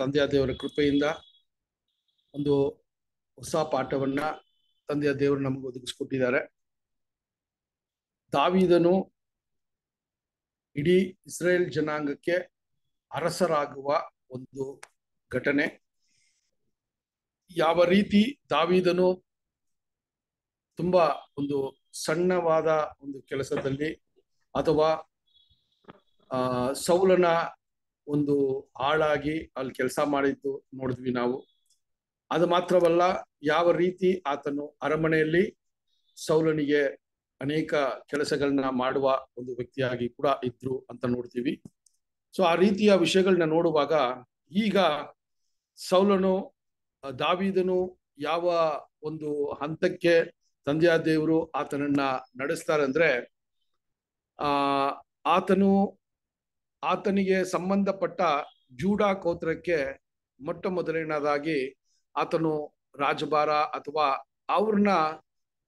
ತಂದೆಯ ದೇವರ ಕೃಪೆಯಿಂದ ಒಂದು ಹೊಸ ಪಾಠವನ್ನ ತಂದೆಯ ದೇವರು ನಮಗೆ ಒದಗಿಸ್ಕೊಟ್ಟಿದ್ದಾರೆ. ದಾವಿದನು ಇಡೀ ಇಸ್ರೇಲ್ ಜನಾಂಗಕ್ಕೆ ಅರಸರಾಗುವ ಒಂದು ಘಟನೆ. ಯಾವ ರೀತಿ ದಾವಿದನು ತುಂಬಾ ಒಂದು ಸಣ್ಣವಾದ ಒಂದು ಕೆಲಸದಲ್ಲಿ ಅಥವಾ, ಆ, ಸೌಲನ ಒಂದು ಆಳಾಗಿ ಅಲ್ಲಿ ಕೆಲಸ ಮಾಡಿದ್ದು ನೋಡಿದ್ವಿ ನಾವು. ಅದು ಮಾತ್ರವಲ್ಲ, ಯಾವ ರೀತಿ ಆತನು ಅರಮನೆಯಲ್ಲಿ ಸೌಲನಿಗೆ ಅನೇಕ ಕೆಲಸಗಳನ್ನ ಮಾಡುವ ಒಂದು ವ್ಯಕ್ತಿಯಾಗಿ ಕೂಡ ಇದ್ರು ಅಂತ ನೋಡ್ತೀವಿ. ಸೊ ಆ ರೀತಿಯ ವಿಷಯಗಳನ್ನ ನೋಡುವಾಗ ಈಗ ಸೌಲನು, ದಾವಿದನು ಯಾವ ಒಂದು ಹಂತಕ್ಕೆ ತಂದೆಯ ದೇವರು ಆತನನ್ನ ನಡೆಸ್ತಾರೆ ಅಂದ್ರೆ ಆತನು ಆತನಿಗೆ ಸಂಬಂಧಪಟ್ಟ ಜೂಡಾ ಕೋತ್ರಕ್ಕೆ ಮೊಟ್ಟ ಮೊದಲನೇದಾಗಿ ಆತನು ರಾಜಭಾರ ಅಥವಾ ಅವ್ರನ್ನ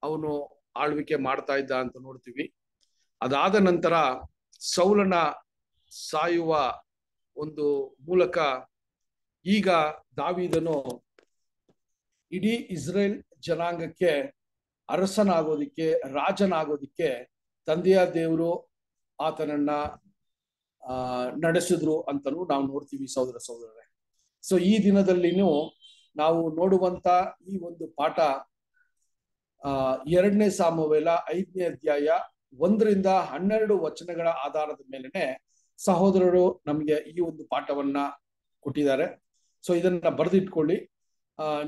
ಅವನು ಆಳ್ವಿಕೆ ಮಾಡ್ತಾ ಇದ್ದ ಅಂತ ನೋಡ್ತೀವಿ. ಅದಾದ ನಂತರ ಸೌಲನ ಸಾಯುವ ಒಂದು ಮೂಲಕ ಈಗ ದಾವಿದನು ಇಡೀ ಇಸ್ರೇಲ್ ಜನಾಂಗಕ್ಕೆ ಅರಸನಾಗೋದಿಕ್ಕೆ ರಾಜನಾಗೋದಿಕ್ಕೆ ತಂದೆಯ ದೇವರು ಆತನನ್ನ ನಡೆಸಿದ್ರು ಅಂತಲೂ ನಾವು ನೋಡ್ತೀವಿ ಸಹೋದರ ಸಹೋದರರೇ. ಸೊ ಈ ದಿನದಲ್ಲಿನೂ ನಾವು ನೋಡುವಂತ ಈ ಒಂದು ಪಾಠ, ಆ, ಎರಡನೇ ಸಾಮವೇಲ ಐದನೇ ಅಧ್ಯಾಯ ಒಂದರಿಂದ ಹನ್ನೆರಡು ವಚನಗಳ ಆಧಾರದ ಮೇಲೆನೆ ಸಹೋದರರು ನಮಗೆ ಈ ಒಂದು ಪಾಠವನ್ನ ಕೊಟ್ಟಿದ್ದಾರೆ. ಸೊ ಇದನ್ನ ಬರೆದಿಟ್ಕೊಳ್ಳಿ.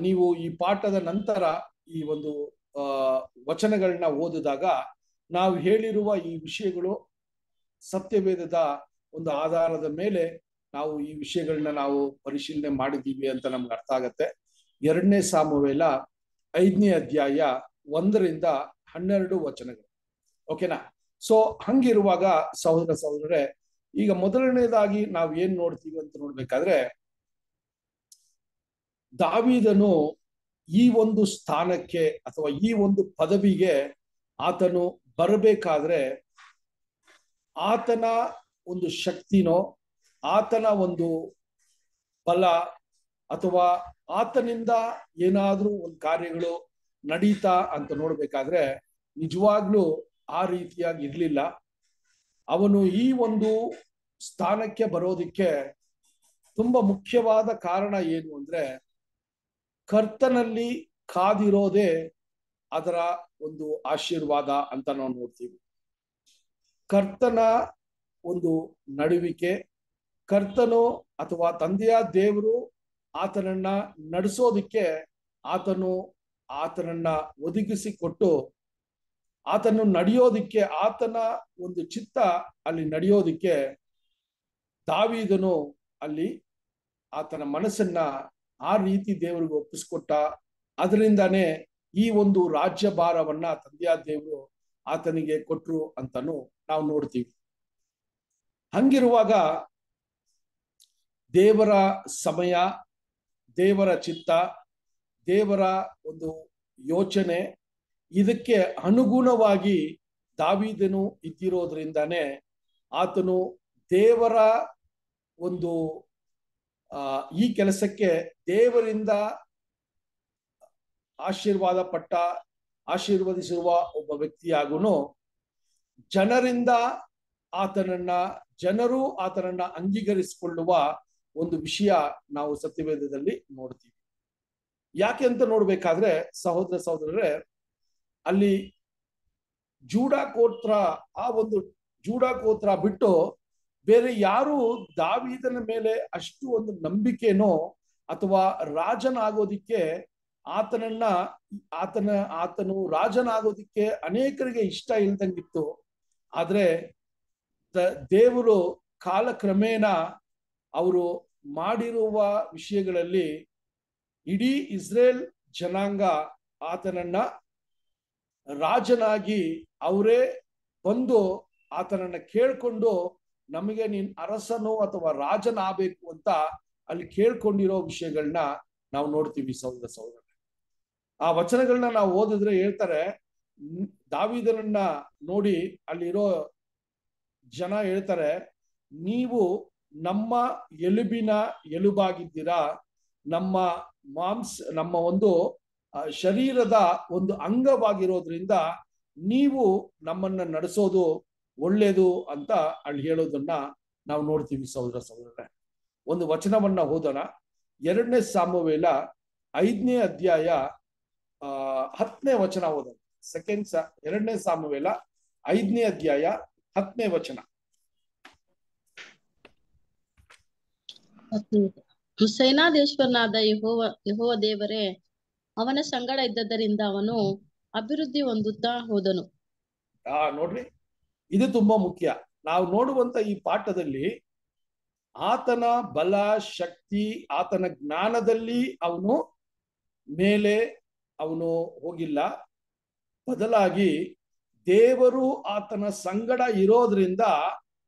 ನೀವು ಈ ಪಾಠದ ನಂತರ ಈ ಒಂದು ವಚನಗಳನ್ನ ಓದಿದಾಗ ನಾವು ಹೇಳಿರುವ ಈ ವಿಷಯಗಳು ಸತ್ಯವೇದದ ಒಂದು ಆಧಾರದ ಮೇಲೆ ನಾವು ಈ ವಿಷಯಗಳನ್ನ ನಾವು ಪರಿಶೀಲನೆ ಮಾಡಿದ್ದೀವಿ ಅಂತ ನಮ್ಗೆ ಅರ್ಥ ಆಗತ್ತೆ. ಎರಡನೇ ಸಾಮುವೇಲ ಐದನೇ ಅಧ್ಯಾಯ ಒಂದರಿಂದ ಹನ್ನೆರಡು ವಚನಗಳು. ಓಕೆನಾ? ಸೊ ಹಂಗಿರುವಾಗ ಸಹೋದರ ಸಹೋದರರೇ, ಈಗ ಮೊದಲನೇದಾಗಿ ನಾವು ಏನ್ ನೋಡ್ತೀವಿ ಅಂತ ನೋಡ್ಬೇಕಾದ್ರೆ, ದಾವಿದನು ಈ ಒಂದು ಸ್ಥಾನಕ್ಕೆ ಅಥವಾ ಈ ಒಂದು ಪದವಿಗೆ ಆತನು ಬರಬೇಕಾದ್ರೆ ಆತನ ಒಂದು ಶಕ್ತಿನೋ ಆತನ ಒಂದು ಬಲ ಅಥವಾ ಆತನಿಂದ ಏನಾದ್ರೂ ಒಂದು ಕಾರ್ಯಗಳು ನಡೀತಾ ಅಂತ ನೋಡ್ಬೇಕಾದ್ರೆ ನಿಜವಾಗ್ಲೂ ಆ ರೀತಿಯಾಗಿ ಇರ್ಲಿಲ್ಲ. ಅವನು ಈ ಒಂದು ಸ್ಥಾನಕ್ಕೆ ಬರೋದಿಕ್ಕೆ ತುಂಬಾ ಮುಖ್ಯವಾದ ಕಾರಣ ಏನು ಅಂದ್ರೆ ಕರ್ತನಲ್ಲಿ ಕಾದಿರೋದೇ ಅದರ ಒಂದು ಆಶೀರ್ವಾದ ಅಂತ ನಾವು ನೋಡ್ತೀವಿ. ಕರ್ತನ ಒಂದು ನಡುವಿಕೆ. ಕರ್ತನು ಅಥವಾ ತಂದೆಯ ದೇವರು ಆತನನ್ನ ನಡೆಸೋದಿಕ್ಕೆ ಆತನು ಆತನನ್ನ ಒದಗಿಸಿ ಕೊಟ್ಟು ಆತನು ನಡೆಯೋದಿಕ್ಕೆ ಆತನ ಒಂದು ಚಿತ್ತ ಅಲ್ಲಿ ನಡೆಯೋದಿಕ್ಕೆ ದಾವಿದನು ಅಲ್ಲಿ ಆತನ ಮನಸ್ಸನ್ನ ಆ ರೀತಿ ದೇವರಿಗೆ ಒಪ್ಪಿಸ್ಕೊಟ್ಟ. ಅದರಿಂದಾನೇ ಈ ಒಂದು ರಾಜ್ಯ ಭಾರವನ್ನ ತಂದೆಯ ದೇವರು ಆತನಿಗೆ ಕೊಟ್ರು ಅಂತಾನು ನಾವು ನೋಡ್ತೀವಿ. ಹಂಗಿರುವಾಗ ದೇವರ ಸಮಯ, ದೇವರ ಚಿತ್ತ, ದೇವರ ಒಂದು ಯೋಚನೆ, ಇದಕ್ಕೆ ಅನುಗುಣವಾಗಿ ದಾವಿದನು ಇದ್ದಿರೋದ್ರಿಂದಾನೇ ಆತನು ದೇವರ ಒಂದು ಈ ಕೆಲಸಕ್ಕೆ ದೇವರಿಂದ ಆಶೀರ್ವಾದ ಪಟ್ಟ, ಆಶೀರ್ವದಿಸಿರುವ ಒಬ್ಬ ವ್ಯಕ್ತಿಯಾಗುನು. ಜನರಿಂದ ಆತನನ್ನ ಜನರು ಆತನನ್ನ ಅಂಗೀಕರಿಸಿಕೊಳ್ಳುವ ಒಂದು ವಿಷಯ ನಾವು ಸತ್ಯವೇದದಲ್ಲಿ ನೋಡ್ತೀವಿ. ಯಾಕೆ ಅಂತ ನೋಡ್ಬೇಕಾದ್ರೆ ಸಹೋದರ ಸಹೋದರರೇ, ಅಲ್ಲಿ ಜೂಡಾ ಕೋತ್ರ ಆ ಒಂದು ಜೂಡಾ ಕೋತ್ರ ಬಿಟ್ಟು ಬೇರೆ ಯಾರು ದಾವಿದನ ಮೇಲೆ ಅಷ್ಟು ಒಂದು ನಂಬಿಕೆನೋ ಅಥವಾ ರಾಜನಾಗೋದಿಕ್ಕೆ ಆತನನ್ನ ಆತನ, ಆತನು ರಾಜನಾಗೋದಿಕ್ಕೆ ಅನೇಕರಿಗೆ ಇಷ್ಟ ಇಲ್ದಂಗಿತ್ತು. ಆದ್ರೆ ದೇವರು ಕಾಲಕ್ರಮೇಣ ಅವರು ಮಾಡಿರುವ ವಿಷಯಗಳಲ್ಲಿ ಇಡೀ ಇಸ್ರೇಲ್ ಜನಾಂಗ ಆತನನ್ನ ರಾಜನಾಗಿ ಅವರೇ ಬಂದು ಆತನನ್ನ ಕೇಳ್ಕೊಂಡು ನಮಗೆ ನೀನ್ ಅರಸನು ಅಥವಾ ರಾಜನಾಗಬೇಕು ಅಂತ ಅಲ್ಲಿ ಕೇಳ್ಕೊಂಡಿರೋ ವಿಷಯಗಳನ್ನ ನಾವು ನೋಡ್ತೀವಿ ಸಹೋದರ ಸಹೋದರ ಆ ವಚನಗಳನ್ನ ನಾವು ಓದಿದ್ರೆ ಹೇಳ್ತಾರೆ, ದಾವಿದನನ್ನ ನೋಡಿ ಅಲ್ಲಿರೋ ಜನ ಹೇಳ್ತಾರೆ, ನೀವು ನಮ್ಮ ಎಲುಬಿನ ಎಲುಬಾಗಿದ್ದೀರಾ? ನಮ್ಮ ಮಾಂಸ, ನಮ್ಮ ಒಂದು ಶರೀರದ ಒಂದು ಅಂಗವಾಗಿರೋದ್ರಿಂದ ನೀವು ನಮ್ಮನ್ನ ನಡೆಸೋದು ಒಳ್ಳೇದು ಅಂತ ಅಲ್ಲಿ ಹೇಳೋದನ್ನ ನಾವು ನೋಡ್ತೀವಿ ಸಹೋದರ ಸಹೋದರರೇ. ಒಂದು ವಚನವನ್ನ ಓದೋಣ. ಎರಡನೇ ಸಾಮವೇಲ ಐದನೇ ಅಧ್ಯಾಯ ಹತ್ತನೇ ವಚನ ಓದೋಣ. ಸೆಕೆಂಡ್ ಸಾ, ಎರಡನೇ ಸಾಮವೇಲ ಐದನೇ ಅಧ್ಯಾಯ ಹತ್ತನೇ ವಚನ. ಸೇನಾಧೀಶ್ವರನಾದ ಯಹೋವ ಯಹೋವ ದೇವರೇ ಅವನ ಸಂಗಡ ಇದ್ದದರಿಂದ ಅವನು ಅಭಿವೃದ್ಧಿ ಹೊಂದುತ್ತಾ ಹೋದನು. ಆ ನೋಡ್ರಿ. ಇದು ತುಂಬಾ ಮುಖ್ಯ. ನಾವು ನೋಡುವಂತ ಈ ಪಾಠದಲ್ಲಿ ಆತನ ಬಲ ಶಕ್ತಿ ಆತನ ಜ್ಞಾನದಲ್ಲಿ ಅವನು ಮೇಲೆ ಅವನು ಹೋಗಿಲ್ಲ. ಬದಲಾಗಿ ದೇವರು ಆತನ ಸಂಗಡ ಇರೋದ್ರಿಂದ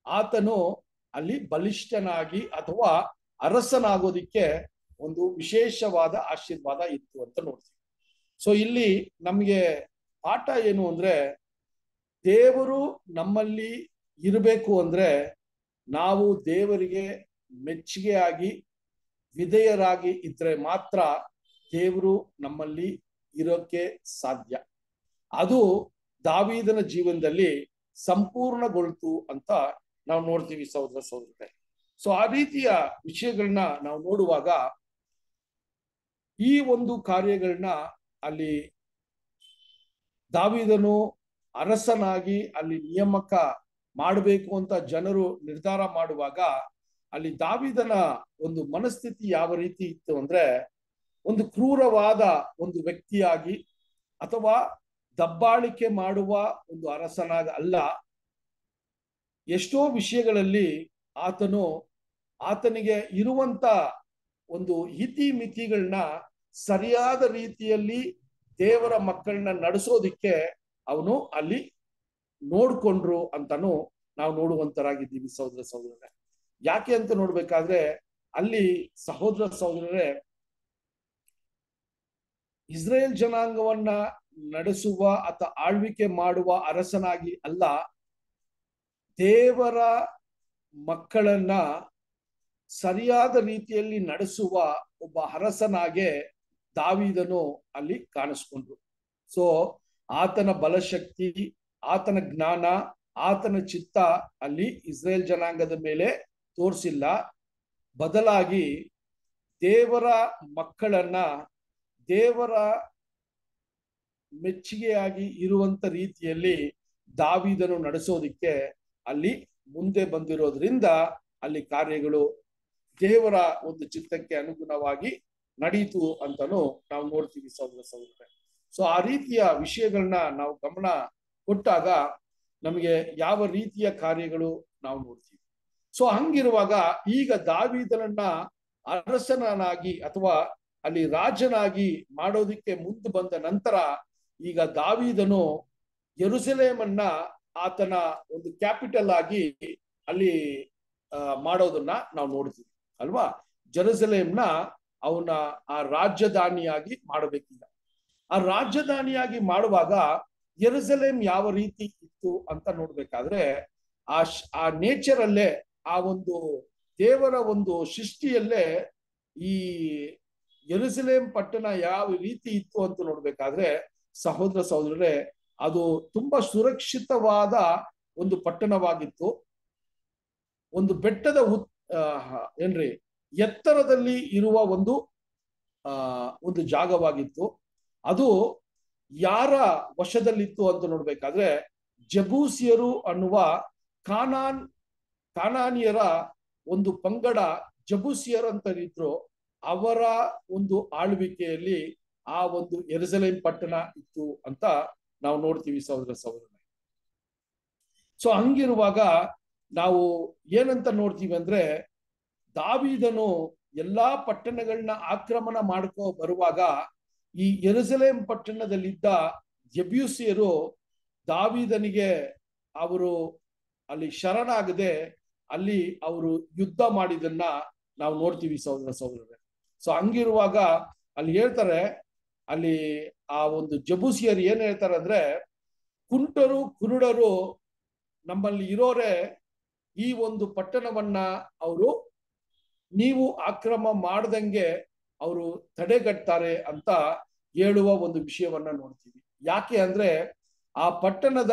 ಆತನು ಅಲ್ಲಿ ಬಲಿಷ್ಠನಾಗಿ ಅಥವಾ ಅರಸನಾಗೋದಿಕ್ಕೆ ಒಂದು ವಿಶೇಷವಾದ ಆಶೀರ್ವಾದ ಇತ್ತು ಅಂತ ನೋಡ್ತೀವಿ. ಸೊ ಇಲ್ಲಿ ನಮಗೆ ಪಾಠ ಏನು ಅಂದ್ರೆ ದೇವರು ನಮ್ಮಲ್ಲಿ ಇರಬೇಕು ಅಂದ್ರೆ ನಾವು ದೇವರಿಗೆ ಮೆಚ್ಚುಗೆಯಾಗಿ ವಿಧೇಯರಾಗಿ ಇದ್ರೆ ಮಾತ್ರ ದೇವರು ನಮ್ಮಲ್ಲಿ ಇರೋಕೆ ಸಾಧ್ಯ. ಅದು ದಾವೀದನ ಜೀವನದಲ್ಲಿ ಸಂಪೂರ್ಣಗೊಳ್ತು ಅಂತ ನಾವು ನೋಡ್ತೀವಿ ಸಹೋದರ ಸಹೋದರರೇ ಸೊ ಆ ರೀತಿಯ ವಿಷಯಗಳನ್ನ ನಾವು ನೋಡುವಾಗ ಈ ಒಂದು ಕಾರ್ಯಗಳನ್ನ ಅಲ್ಲಿ ದಾವಿದನು ಅರಸನಾಗಿ ಅಲ್ಲಿ ನಿಯಮಕ ಮಾಡಬೇಕು ಅಂತ ಜನರು ನಿರ್ಧಾರ ಮಾಡುವಾಗ ಅಲ್ಲಿ ದಾವಿದನ ಒಂದು ಮನಸ್ಥಿತಿ ಯಾವ ರೀತಿ ಇತ್ತು ಅಂದ್ರೆ ಒಂದು ಕ್ರೂರವಾದ ಒಂದು ವ್ಯಕ್ತಿಯಾಗಿ ಅಥವಾ ದಬ್ಬಾಳಿಕೆ ಮಾಡುವ ಒಂದು ಅರಸನಾಗ ಅಲ್ಲ. ಎಷ್ಟೋ ವಿಷಯಗಳಲ್ಲಿ ಆತನು ಆತನಿಗೆ ಇರುವಂತ ಒಂದು ಇತಿ ಮಿತಿಗಳನ್ನ ಸರಿಯಾದ ರೀತಿಯಲ್ಲಿ ದೇವರ ಮಕ್ಕಳನ್ನ ನಡೆಸೋದಿಕ್ಕೆ ಅವನು ಅಲ್ಲಿ ನೋಡ್ಕೊಂಡ್ರು ಅಂತಾನು ನಾವು ನೋಡುವಂತರಾಗಿದ್ದೀವಿ ಸಹೋದರ ಸಹೋದರರೇ. ಯಾಕೆ ಅಂತ ನೋಡ್ಬೇಕಾದ್ರೆ ಅಲ್ಲಿ ಸಹೋದರ ಸಹೋದರರೇ ಇಸ್ರೇಲ್ ಜನಾಂಗವನ್ನ ನಡೆಸುವ ಅಥವಾ ಆಳ್ವಿಕೆ ಮಾಡುವ ಅರಸನಾಗಿ ಅಲ್ಲ, ದೇವರ ಮಕ್ಕಳನ್ನ ಸರಿಯಾದ ರೀತಿಯಲ್ಲಿ ನಡೆಸುವ ಒಬ್ಬ ಅರಸನಾಗೆ ದಾವಿದನು ಅಲ್ಲಿ ಕಾಣಿಸ್ಕೊಂಡ್ರು. ಸೊ ಆತನ ಬಲಶಕ್ತಿ, ಆತನ ಜ್ಞಾನ, ಆತನ ಚಿತ್ತ ಅಲ್ಲಿ ಇಸ್ರೇಲ್ ಜನಾಂಗದ ಮೇಲೆ ತೋರಿಸಿಲ್ಲ. ಬದಲಾಗಿ ದೇವರ ಮಕ್ಕಳನ್ನ ದೇವರ ಮೆಚ್ಚುಗೆಯಾಗಿ ಇರುವಂತ ರೀತಿಯಲ್ಲಿ ದಾವಿದನು ನಡೆಸೋದಿಕ್ಕೆ ಅಲ್ಲಿ ಮುಂದೆ ಬಂದಿರೋದ್ರಿಂದ ಅಲ್ಲಿ ಕಾರ್ಯಗಳು ದೇವರ ಒಂದು ಚಿತ್ತಕ್ಕೆ ಅನುಗುಣವಾಗಿ ನಡೀತು ಅಂತಾನು ನಾವು ನೋಡ್ತೀವಿ ಸಹೋದರ ಸಹೋದರ ಸೊ ಆ ರೀತಿಯ ವಿಷಯಗಳನ್ನ ನಾವು ಗಮನ ಕೊಟ್ಟಾಗ ನಮಗೆ ಯಾವ ರೀತಿಯ ಕಾರ್ಯಗಳು ನಾವು ನೋಡ್ತೀವಿ. ಸೊ ಹಂಗಿರುವಾಗ ಈಗ ದಾವಿದನನ್ನ ಅರಸನಾಗಿ ಅಥವಾ ಅಲ್ಲಿ ರಾಜನಾಗಿ ಮಾಡೋದಿಕ್ಕೆ ಮುಂದೆ ಬಂದ ನಂತರ ಈಗ ದಾವಿದನು ಜೆರುಸಲೇಮನ್ನ ಆತನ ಒಂದು ಕ್ಯಾಪಿಟಲ್ ಆಗಿ ಅಲ್ಲಿ ಮಾಡೋದನ್ನ ನಾವು ನೋಡ್ತೀವಿ, ಅಲ್ವಾ? ಜೆರುಸಲೇಮ್ನ ಅವನ ಆ ರಾಜಧಾನಿಯಾಗಿ ಮಾಡಬೇಕಿಲ್ಲ. ಆ ರಾಜಧಾನಿಯಾಗಿ ಮಾಡುವಾಗ ಜೆರುಸಲೇಮ್ ಯಾವ ರೀತಿ ಇತ್ತು ಅಂತ ನೋಡ್ಬೇಕಾದ್ರೆ, ಆ ಆ ನೇಚರ್ ಅಲ್ಲೇ ಆ ಒಂದು ದೇವರ ಒಂದು ಸೃಷ್ಟಿಯಲ್ಲೇ ಈ ಜೆರುಸಲೇಮ್ ಪಟ್ಟಣ ಯಾವ ರೀತಿ ಇತ್ತು ಅಂತ ನೋಡ್ಬೇಕಾದ್ರೆ ಸಹೋದರ ಸಹೋದರರೇ, ಅದು ತುಂಬಾ ಸುರಕ್ಷಿತವಾದ ಒಂದು ಪಟ್ಟಣವಾಗಿತ್ತು. ಒಂದು ಬೆಟ್ಟದ ಉತ್ ಏನ್ರಿ, ಎತ್ತರದಲ್ಲಿ ಇರುವ ಒಂದು, ಆ, ಒಂದು ಜಾಗವಾಗಿತ್ತು. ಅದು ಯಾರ ವಶದಲ್ಲಿತ್ತು ಅಂತ ನೋಡ್ಬೇಕಾದ್ರೆ, ಜಬೂಸಿಯರು ಅನ್ನುವ ಕಾನಾನ್, ಕಾನಾನಿಯರ ಒಂದು ಪಂಗಡ ಜಬೂಸಿಯರ್ ಅಂತ ಇದ್ರು, ಅವರ ಒಂದು ಆಳ್ವಿಕೆಯಲ್ಲಿ ಆ ಒಂದು ಎರುಸಲೇಮ್ ಪಟ್ಟಣ ಇತ್ತು ಅಂತ ನಾವು ನೋಡ್ತೀವಿ ಸಹೋದರ ಸಹೋದರ ಸೊ ಹಂಗಿರುವಾಗ ನಾವು ಏನಂತ ನೋಡ್ತೀವಿ ಅಂದ್ರೆ ದಾವಿದನು ಎಲ್ಲಾ ಪಟ್ಟಣಗಳನ್ನ ಆಕ್ರಮಣ ಮಾಡ್ಕೋ ಬರುವಾಗ ಈ ಎರುಸಲೇಮ್ ಪಟ್ಟಣದಲ್ಲಿದ್ದ ಜಬ್ಯೂಸಿಯರು ದಾವಿದನಿಗೆ ಅವರು ಅಲ್ಲಿ ಶರಣಾಗದೆ ಅಲ್ಲಿ ಅವರು ಯುದ್ಧ ಮಾಡಿದನ್ನ ನಾವು ನೋಡ್ತೀವಿ ಸಹೋದರ ಸಹೋದರರೇ ಸೊ ಹಂಗಿರುವಾಗ ಅಲ್ಲಿ ಹೇಳ್ತಾರೆ ಅಲ್ಲಿ ಆ ಒಂದು ಜಬೂಸಿಯರು ಏನ್ ಹೇಳ್ತಾರೆ ಅಂದ್ರೆ ಕುಂಟರು ಕುರುಡರು ನಮ್ಮಲ್ಲಿ ಇರೋರೆ, ಈ ಒಂದು ಪಟ್ಟಣವನ್ನ ಅವರು ನೀವು ಆಕ್ರಮ ಮಾಡ್ದಂಗೆ ಅವರು ತಡೆಗಟ್ತಾರೆ ಅಂತ ಹೇಳುವ ಒಂದು ವಿಷಯವನ್ನ ನೋಡ್ತೀವಿ. ಯಾಕೆ ಅಂದ್ರೆ, ಆ ಪಟ್ಟಣದ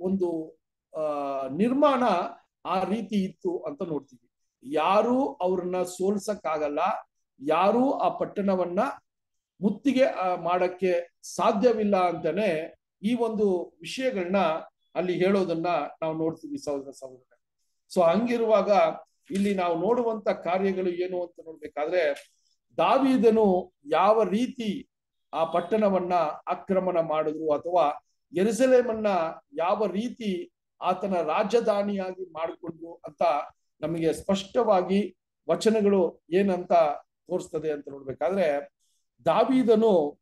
ಒಂದು ನಿರ್ಮಾಣ ಆ ರೀತಿ ಇತ್ತು ಅಂತ ನೋಡ್ತೀವಿ. ಯಾರು ಅವ್ರನ್ನ ಸೋಲ್ಸಕ್ಕಾಗಲ್ಲ, ಯಾರು ಆ ಪಟ್ಟಣವನ್ನ ಮುತ್ತಿಗೆ ಮಾಡಕ್ಕೆ ಸಾಧ್ಯವಿಲ್ಲ ಅಂತಾನೆ ಈ ಒಂದು ವಿಷಯಗಳನ್ನ ಅಲ್ಲಿ ಹೇಳೋದನ್ನ ನಾವು ನೋಡ್ತೀವಿ ಸಹೋದರ ಸಹೋದರ. ಸೊ ಹಂಗಿರುವಾಗ ಇಲ್ಲಿ ನಾವು ನೋಡುವಂತ ಕಾರ್ಯಗಳು ಏನು ಅಂತ ನೋಡ್ಬೇಕಾದ್ರೆ ದಾವಿದನು ಯಾವ ರೀತಿ ಆ ಪಟ್ಟಣವನ್ನ ಆಕ್ರಮಣ ಮಾಡಿದ್ರು ಅಥವಾ ಎರಿಸಲೇಮನ್ನ ಯಾವ ರೀತಿ ಆತನ ರಾಜಧಾನಿಯಾಗಿ ಮಾಡಿಕೊಂಡ್ರು ಅಂತ ನಮಗೆ ಸ್ಪಷ್ಟವಾಗಿ ವಚನಗಳು ಏನಂತ ತೋರಿಸ್ತದೆ ಅಂತ ನೋಡ್ಬೇಕಾದ್ರೆ ದಾವೀದನು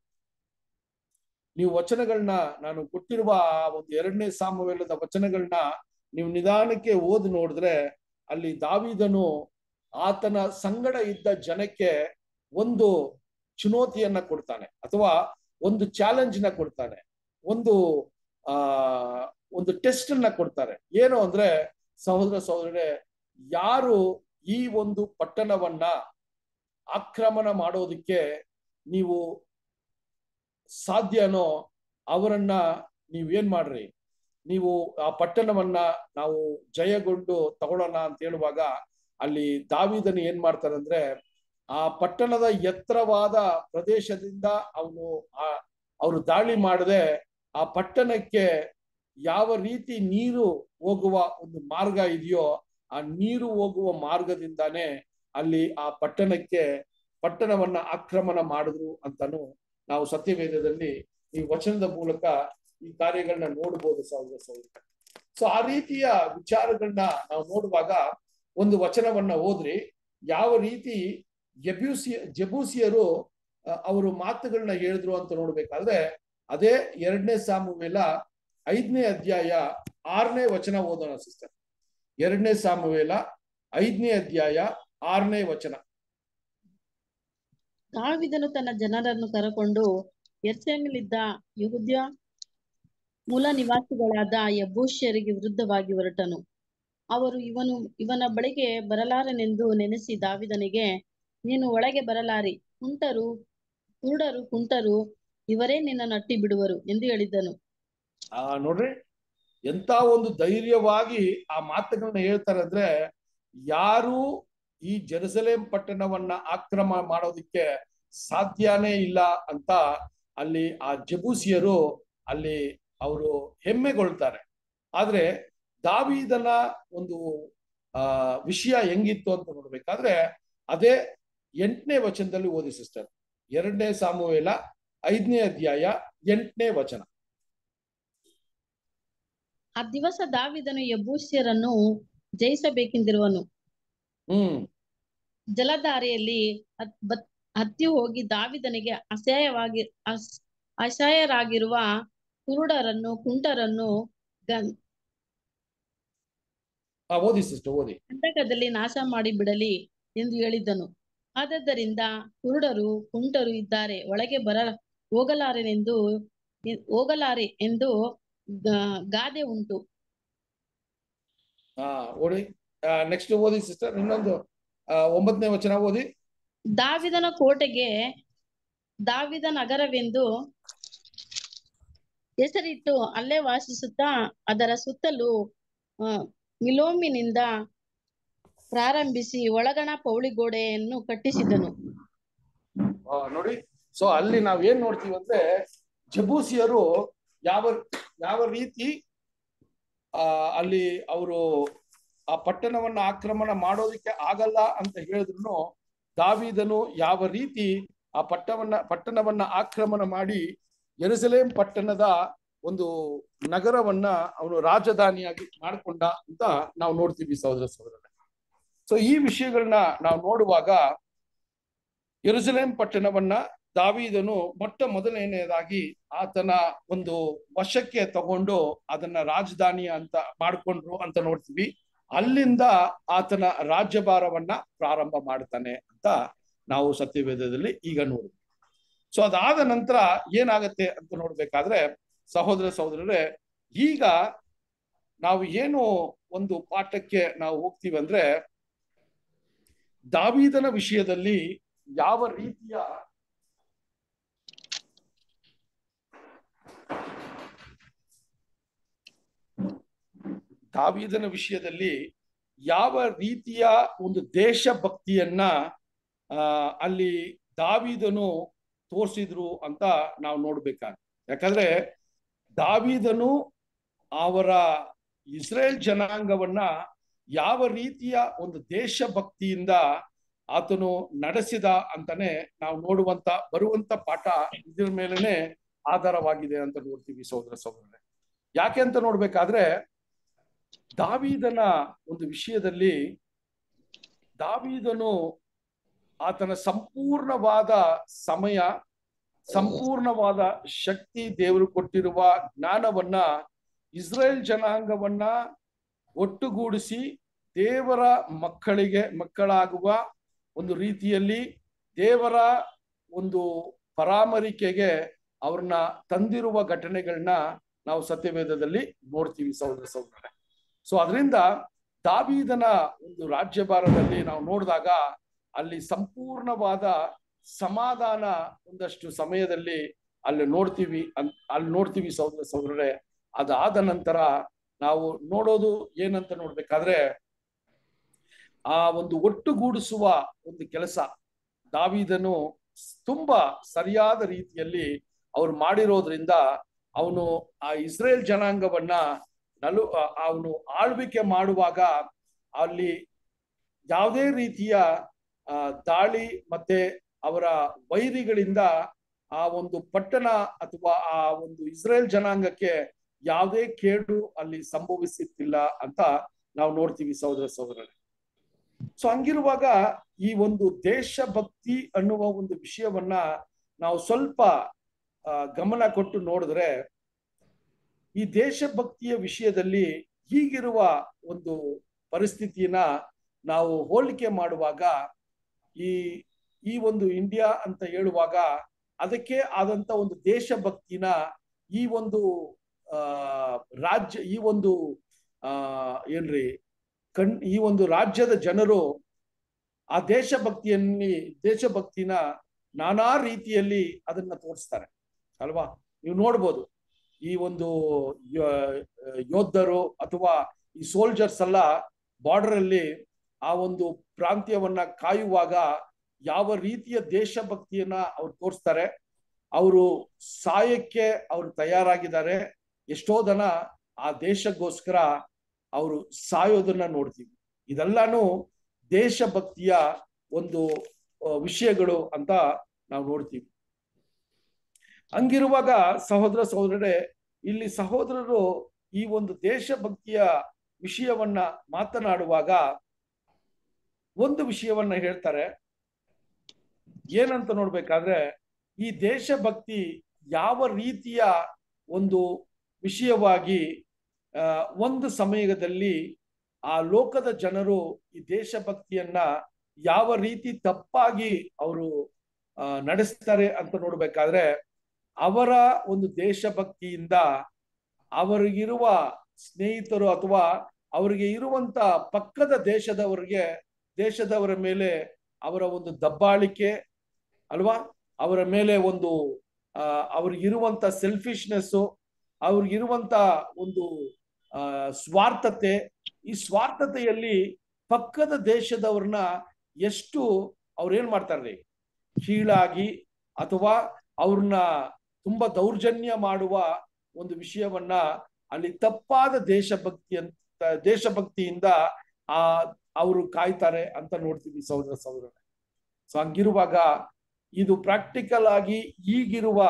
ನೀವು ವಚನಗಳನ್ನ ನಾನು ಕೊಟ್ಟಿರುವ ಆ ಒಂದು ಎರಡನೇ ಸಾಮವೇಲದ ವಚನಗಳನ್ನ ನೀವು ನಿಧಾನಕ್ಕೆ ಓದಿ ನೋಡಿದ್ರೆ ಅಲ್ಲಿ ದಾವಿದನು ಆತನ ಸಂಗಡ ಇದ್ದ ಜನಕ್ಕೆ ಒಂದು ಚುನೌತಿಯನ್ನ ಕೊಡ್ತಾನೆ ಅಥವಾ ಒಂದು ಚಾಲೆಂಜ್ನ ಕೊಡ್ತಾನೆ. ಒಂದು, ಆ, ಒಂದು ಟೆಸ್ಟ್ ಅನ್ನ ಕೊಡ್ತಾರೆ. ಏನು ಅಂದ್ರೆ, ಸಹೋದರ ಸಹೋದರರೇ, ಯಾರು ಈ ಒಂದು ಪಟ್ಟಣವನ್ನ ಆಕ್ರಮಣ ಮಾಡೋದಕ್ಕೆ ನೀವು ಸಾಧ್ಯನೋ ಅವರನ್ನ ನೀವೇನ್ ಮಾಡ್ರಿ? ನೀವು ಆ ಪಟ್ಟಣವನ್ನ ನಾವು ಜಯಗೊಂಡು ತಗೊಳ್ಳೋಣ ಅಂತ ಹೇಳುವಾಗ ಅಲ್ಲಿ ದಾವಿದನು ಏನ್ ಮಾಡ್ತಾರಂದ್ರೆ ಆ ಪಟ್ಟಣದ ಎತ್ತರವಾದ ಪ್ರದೇಶದಿಂದ ಅವನು ಆ, ಅವರು ದಾಳಿ ಮಾಡದೆ ಆ ಪಟ್ಟಣಕ್ಕೆ ಯಾವ ರೀತಿ ನೀರು ಹೋಗುವ ಒಂದು ಮಾರ್ಗ ಇದೆಯೋ ಆ ನೀರು ಹೋಗುವ ಮಾರ್ಗದಿಂದಾನೇ ಅಲ್ಲಿ ಆ ಪಟ್ಟಣಕ್ಕೆ ಪಟ್ಟಣವನ್ನ ಆಕ್ರಮಣ ಮಾಡಿದ್ರು ಅಂತಾನು ನಾವು ಸತ್ಯವೇದದಲ್ಲಿ ಈ ವಚನದ ಮೂಲಕ ಈ ಕಾರ್ಯಗಳನ್ನ ನೋಡಬಹುದು ಸಹೋದರ ಸಹೋದರ ಸೊ ಆ ರೀತಿಯ ವಿಚಾರಗಳನ್ನ ನಾವು ನೋಡುವಾಗ ಒಂದು ವಚನವನ್ನ ಓದ್ರಿ, ಯಾವ ರೀತಿ ಜಬ್ಯೂಸಿಯ ಜಬೂಸಿಯರು ಅವರು ಮಾತುಗಳನ್ನ ಹೇಳಿದ್ರು ಅಂತ ನೋಡ್ಬೇಕಾದ್ರೆ ಅದೇ ಎರಡನೇ ಸಾಮುವೆಲ ಐದನೇ ಅಧ್ಯಾಯ ಆರನೇ ವಚನ ಓದೋಣ ಸಿಸ್ಟರ್ ಎರಡನೇ ಸಾಮುವೇಲ ಐದನೇ ಅಧ್ಯಾಯ ಆರನೇ ವಚನ. ದಾವಿದನು ತನ್ನ ಜನರನ್ನು ಕರಕೊಂಡು ಎರ್ಸೆಮಿಲಿದ್ದ ಯಹುದ್ಯ ಮೂಲ ನಿವಾಸಿಗಳಾದ ಯಬೂಷ್ಯರಿಗೆ ವಿರುದ್ಧವಾಗಿ ಹೊರಟನು. ಅವರು ಇವನು, ಇವನ ಬಳಿಗೆ ಬರಲಾರನೆಂದು ನೆನೆಸಿ ದಾವಿದನಿಗೆ, ನೀನು ಒಳಗೆ ಬರಲಾರಿ, ಕುಂಟರು, ಕುರುಡರು, ಕುಂಟರು, ಇವರೇ ನಿನ್ನ ನಟ್ಟಿ ಬಿಡುವರು ಎಂದು ಹೇಳಿದ್ದನು. ಆ, ನೋಡ್ರಿ ಎಂತ ಒಂದು ಧೈರ್ಯವಾಗಿ ಆ ಮಾತುಗಳನ್ನ ಹೇಳ್ತಾರೆ ಅಂದ್ರೆ, ಯಾರು ಈ ಜೆರುಸಲೇಂ ಪಟ್ಟಣವನ್ನ ಆಕ್ರಮ ಮಾಡೋದಿಕ್ಕೆ ಸಾಧ್ಯನೇ ಇಲ್ಲ ಅಂತ ಅಲ್ಲಿ ಆ ಜಬೂಸಿಯರು ಅಲ್ಲಿ ಅವರು ಹೆಮ್ಮೆಗೊಳ್ತಾರೆ. ಆದ್ರೆ ದಾವಿದನ ಒಂದು, ಆ, ವಿಷಯ ಹೆಂಗಿತ್ತು ಅಂತ ನೋಡ್ಬೇಕಾದ್ರೆ ಅದೇ ಎಂಟನೇ ವಚನದಲ್ಲಿ ಓದಿ ಸಿಸ್ಟರ್. ಎರಡನೇ ಸಾಮುವೇಲ, ಐದನೇ ಅಧ್ಯಾಯ, ಎಂಟನೇ ವಚನ. ಆ ದಿವಸ ದಾವಿದನು ಯಬೂಸ್ಯರನ್ನು ಜಯಿಸಬೇಕೆಂದಿರುವನು. ಜಲಧಾರೆಯಲ್ಲಿ ಹತ್ತಿ ಹೋಗಿ ದಾವಿದನಿಗೆ ಅಸಹ್ಯವಾಗಿ ಅಸ್ ಅಸಹ್ಯರಾಗಿರುವ ಕುರುಡರನ್ನು ಕುಂಟರನ್ನು ಓದಿ ಓದಿ. ಗಂಧಕದಲ್ಲಿ ನಾಶ ಮಾಡಿ ಬಿಡಲಿ ಎಂದು ಹೇಳಿದ್ದನು ಆದದ್ದರಿಂದ ಕುರುಡರು ಕುಂಟರು ಇದ್ದಾರೆ. ಒಳಗೆ ಬರ ಹೋಗಲಾರೆನೆಂದು ಹೋಗಲಾರೆ ಎಂದು ಗಾದೆ ಉಂಟು. ನೆಕ್ಸ್ಟ್ ಓದಿ ಸಿಸ್ಟರ್ ಇನ್ನೊಂದು ಒಂಬತ್ತನೇ ವಚನ ಓದಿ. ದಾವಿದನ ಕೋಟೆಗೆ ದಾವಿದ ನಗರವೆಂದು ಹೆಸರಿಟ್ಟು ಅಲ್ಲೇ ವಾಸಿಸುತ್ತಾ ಅದರ ಸುತ್ತಲೂ ಮಿಲೋಮಿನಿಂದ ಪ್ರಾರಂಭಿಸಿ ಒಳಗಣ ಪೌಳಿಗೋಡೆಯನ್ನು ಕಟ್ಟಿಸಿದನು. ನೋಡಿ ಸೊ ಅಲ್ಲಿ ನಾವ್ ಏನ್ ನೋಡ್ತೀವಿ ಅಂದ್ರೆ ಜಬೂಸಿಯರು ಯಾವ ಯಾವ ರೀತಿ ಅಲ್ಲಿ ಅವರು ಆ ಪಟ್ಟಣವನ್ನ ಆಕ್ರಮಣ ಮಾಡೋದಕ್ಕೆ ಆಗಲ್ಲ ಅಂತ ಹೇಳಿದ್ರು ದಾವಿದನು ಯಾವ ರೀತಿ ಆ ಪಟ್ಟವನ್ನ, ಪಟ್ಟಣವನ್ನ ಆಕ್ರಮಣ ಮಾಡಿ ಎರುಸಲೇಂ ಪಟ್ಟಣದ ಒಂದು ನಗರವನ್ನ ಅವನು ರಾಜಧಾನಿಯಾಗಿ ಮಾಡ್ಕೊಂಡ ಅಂತ ನಾವು ನೋಡ್ತೀವಿ ಸಹೋದರ ಸಹೋದರ ಸೊ ಈ ವಿಷಯಗಳನ್ನ ನಾವು ನೋಡುವಾಗ ಎರುಸಲೇಂ ಪಟ್ಟಣವನ್ನ ದಾವಿದನು ಮೊಟ್ಟ ಮೊದಲನೆಯದಾಗಿ ಆತನ ಒಂದು ವಶಕ್ಕೆ ತಗೊಂಡು ಅದನ್ನ ರಾಜಧಾನಿ ಅಂತ ಮಾಡ್ಕೊಂಡ್ರು ಅಂತ ನೋಡ್ತೀವಿ. ಅಲ್ಲಿಂದ ಆತನ ರಾಜ್ಯಭಾರವನ್ನ ಪ್ರಾರಂಭ ಮಾಡ್ತಾನೆ ಅಂತ ನಾವು ಸತ್ಯವೇದದಲ್ಲಿ ಈಗ ನೋಡ್ತೀವಿ ಸೊ ಅದಾದ ನಂತರ ಏನಾಗತ್ತೆ ಅಂತ ನೋಡ್ಬೇಕಾದ್ರೆ ಸಹೋದರ ಸಹೋದರರೇ, ಈಗ ನಾವು ಏನು ಒಂದು ಪಾಠಕ್ಕೆ ನಾವು ಹೋಗ್ತೀವಿ ಅಂದ್ರೆ ದಾವೀದನ ವಿಷಯದಲ್ಲಿ ಯಾವ ರೀತಿಯ ದಾವೀದನ ವಿಷಯದಲ್ಲಿ ಯಾವ ರೀತಿಯ ಒಂದು ದೇಶಭಕ್ತಿಯನ್ನ ಅಲ್ಲಿ ದಾವಿದನು ತೋರಿಸಿದ್ರು ಅಂತ ನಾವು ನೋಡ್ಬೇಕಾಗ ಯಾಕಂದ್ರೆ ದಾವಿದನು ಅವರ ಇಸ್ರೇಲ್ ಜನಾಂಗವನ್ನ ಯಾವ ರೀತಿಯ ಒಂದು ದೇಶಭಕ್ತಿಯಿಂದ ಆತನು ನಡೆಸಿದ ಅಂತಾನೆ ನಾವು ನೋಡುವಂತ, ಬರುವಂತ ಪಾಠ ಇದ್ರ ಮೇಲೇನೆ ಆಧಾರವಾಗಿದೆ ಅಂತ ನೋಡ್ತೀವಿ ಸಹೋದರ ಸಹೋದರರೇ. ಯಾಕೆ ಅಂತ ನೋಡ್ಬೇಕಾದ್ರೆ ದಾವೀದನ ಒಂದು ವಿಷಯದಲ್ಲಿ ದಾವೀದನು ಆತನ ಸಂಪೂರ್ಣವಾದ ಸಮಯ, ಸಂಪೂರ್ಣವಾದ ಶಕ್ತಿ ದೇವರು ಕೊಟ್ಟಿರುವ ಜ್ಞಾನವನ್ನ ಇಸ್ರೇಲ್ ಜನಾಂಗವನ್ನ ಒಟ್ಟುಗೂಡಿಸಿ ದೇವರ ಮಕ್ಕಳಿಗೆ, ಮಕ್ಕಳಾಗುವ ಒಂದು ರೀತಿಯಲ್ಲಿ ದೇವರ ಒಂದು ಪರಾಮರಿಕೆಗೆ ಅವ್ರನ್ನ ತಂದಿರುವ ಘಟನೆಗಳನ್ನ ನಾವು ಸತ್ಯವೇದದಲ್ಲಿ ನೋಡ್ತೀವಿ ಸಹೋದರ ಸಹೋದರ ಸೊ ಅದರಿಂದ ದಾವೀದನ ಒಂದು ರಾಜ್ಯಭಾರದಲ್ಲಿ ನಾವು ನೋಡಿದಾಗ ಅಲ್ಲಿ ಸಂಪೂರ್ಣವಾದ ಸಮಾಧಾನ ಒಂದಷ್ಟು ಸಮಯದಲ್ಲಿ ಅಲ್ಲಿ ನೋಡ್ತೀವಿ ಅಲ್ಲಿ ನೋಡ್ತೀವಿ ಸಹೋದರ ಸಹೋದರರೇ. ಅದಾದ ನಂತರ ನಾವು ನೋಡೋದು ಏನಂತ ನೋಡ್ಬೇಕಾದ್ರೆ ಆ ಒಂದು ಒಟ್ಟುಗೂಡಿಸುವ ಒಂದು ಕೆಲಸ. ದಾವಿದನು ತುಂಬಾ ಸರಿಯಾದ ರೀತಿಯಲ್ಲಿ ಅವ್ರು ಮಾಡಿರೋದ್ರಿಂದ ಅವನು ಆ ಇಸ್ರೇಲ್ ಜನಾಂಗವನ್ನ ನಲು ಅವನು ಆಳ್ವಿಕೆ ಮಾಡುವಾಗ ಅಲ್ಲಿ ಯಾವುದೇ ರೀತಿಯ ದಾಳಿ ಮತ್ತೆ ಅವರ ವೈರಿಗಳಿಂದ ಆ ಒಂದು ಪಟ್ಟಣ ಅಥವಾ ಆ ಒಂದು ಇಸ್ರೇಲ್ ಜನಾಂಗಕ್ಕೆ ಯಾವುದೇ ಕೇಡು ಅಲ್ಲಿ ಸಂಭವಿಸುತ್ತಿಲ್ಲ ಅಂತ ನಾವು ನೋಡ್ತೀವಿ ಸಹೋದರ ಸಹೋದರರೇ. ಸೊ ಹಂಗಿರುವಾಗ ಈ ಒಂದು ದೇಶಭಕ್ತಿ ಅನ್ನುವ ಒಂದು ವಿಷಯವನ್ನ ನಾವು ಸ್ವಲ್ಪ ಗಮನ ಕೊಟ್ಟು ನೋಡಿದ್ರೆ ಈ ದೇಶಭಕ್ತಿಯ ವಿಷಯದಲ್ಲಿ ಹೀಗಿರುವ ಒಂದು ಪರಿಸ್ಥಿತಿಯನ್ನ ನಾವು ಹೋಲಿಕೆ ಮಾಡುವಾಗ ಈ ಈ ಒಂದು ಇಂಡಿಯಾ ಅಂತ ಹೇಳುವಾಗ ಅದಕ್ಕೆ ಆದಂತ ಒಂದು ದೇಶಭಕ್ತಿನ ಈ ಒಂದು ರಾಜ್ಯ, ಈ ಒಂದು, ಆ, ಏನ್ರಿ, ಕಣ್, ಈ ಒಂದು ರಾಜ್ಯದ ಜನರು ಆ ದೇಶಭಕ್ತಿಯಲ್ಲಿ, ದೇಶಭಕ್ತಿನ ನಾನಾ ರೀತಿಯಲ್ಲಿ ಅದನ್ನ ತೋರಿಸ್ತಾರೆ. ಅಲ್ವಾ? ನೀವು ನೋಡ್ಬೋದು. ಈ ಒಂದು ಯೋಧರು ಅಥವಾ ಈ ಸೋಲ್ಜರ್ಸ್ ಎಲ್ಲ ಬಾರ್ಡರ್ ಅಲ್ಲಿ ಆ ಒಂದು ಪ್ರಾಂತ್ಯವನ್ನ ಕಾಯುವಾಗ ಯಾವ ರೀತಿಯ ದೇಶಭಕ್ತಿಯನ್ನ ಅವ್ರು ತೋರಿಸ್ತಾರೆ, ಅವರು ಸಾಯಕ್ಕೆ ಅವರು ತಯಾರಾಗಿದ್ದಾರೆ, ಎಷ್ಟೋ ಜನ ಆ ದೇಶಕ್ಕೋಸ್ಕರ ಅವರು ಸಾಯೋದನ್ನ ನೋಡ್ತೀವಿ. ಇದೆಲ್ಲಾನು ದೇಶಭಕ್ತಿಯ ಒಂದು ವಿಷಯಗಳು ಅಂತ ನಾವು ನೋಡ್ತೀವಿ. ಹಂಗಿರುವಾಗ ಸಹೋದರ ಸಹೋದರರೇ, ಇಲ್ಲಿ ಸಹೋದರರು ಈ ಒಂದು ದೇಶಭಕ್ತಿಯ ವಿಷಯವನ್ನ ಮಾತನಾಡುವಾಗ ಒಂದು ವಿಷಯವನ್ನ ಹೇಳ್ತಾರೆ. ಏನಂತ ನೋಡ್ಬೇಕಾದ್ರೆ, ಈ ದೇಶಭಕ್ತಿ ಯಾವ ರೀತಿಯ ಒಂದು ವಿಷಯವಾಗಿ ಒಂದು ಸಮಯದಲ್ಲಿ ಆ ಲೋಕದ ಜನರು ಈ ದೇಶಭಕ್ತಿಯನ್ನ ಯಾವ ರೀತಿ ತಪ್ಪಾಗಿ ಅವರು ನಡೆಸ್ತಾರೆ ಅಂತ ನೋಡ್ಬೇಕಾದ್ರೆ ಅವರ ಒಂದು ದೇಶಭಕ್ತಿಯಿಂದ ಅವರಿಗಿರುವ ಸ್ನೇಹಿತರು ಅಥವಾ ಅವರಿಗೆ ಇರುವಂತ ಪಕ್ಕದ ದೇಶದವರಿಗೆ, ದೇಶದವರ ಮೇಲೆ ಅವರ ಒಂದು ದಬ್ಬಾಳಿಕೆ ಅಲ್ವಾ? ಅವರ ಮೇಲೆ ಒಂದು ಅವ್ರಿಗಿರುವಂತ ಸೆಲ್ಫಿಶ್ನೆಸ್ಸು ಅವ್ರಿಗಿರುವಂತ ಒಂದು ಸ್ವಾರ್ಥತೆ, ಈ ಸ್ವಾರ್ಥತೆಯಲ್ಲಿ ಪಕ್ಕದ ದೇಶದವ್ರನ್ನ ಎಷ್ಟು ಅವ್ರೇನ್ ಮಾಡ್ತಾರ್ರಿ ಕೀಳಾಗಿ ಅಥವಾ ಅವ್ರನ್ನ ತುಂಬಾ ದೌರ್ಜನ್ಯ ಮಾಡುವ ಒಂದು ವಿಷಯವನ್ನ ಅಲ್ಲಿ ತಪ್ಪಾದ ದೇಶಭಕ್ತಿ ಅಂತ, ದೇಶಭಕ್ತಿಯಿಂದ ಆ, ಅವರು ಕಾಯ್ತಾರೆ ಅಂತ ನೋಡ್ತೀವಿ ಸಹೋದರ ಸಹೋದರ ಸೊ ಹಂಗಿರುವಾಗ ಇದು ಪ್ರಾಕ್ಟಿಕಲ್ ಆಗಿ ಈಗಿರುವ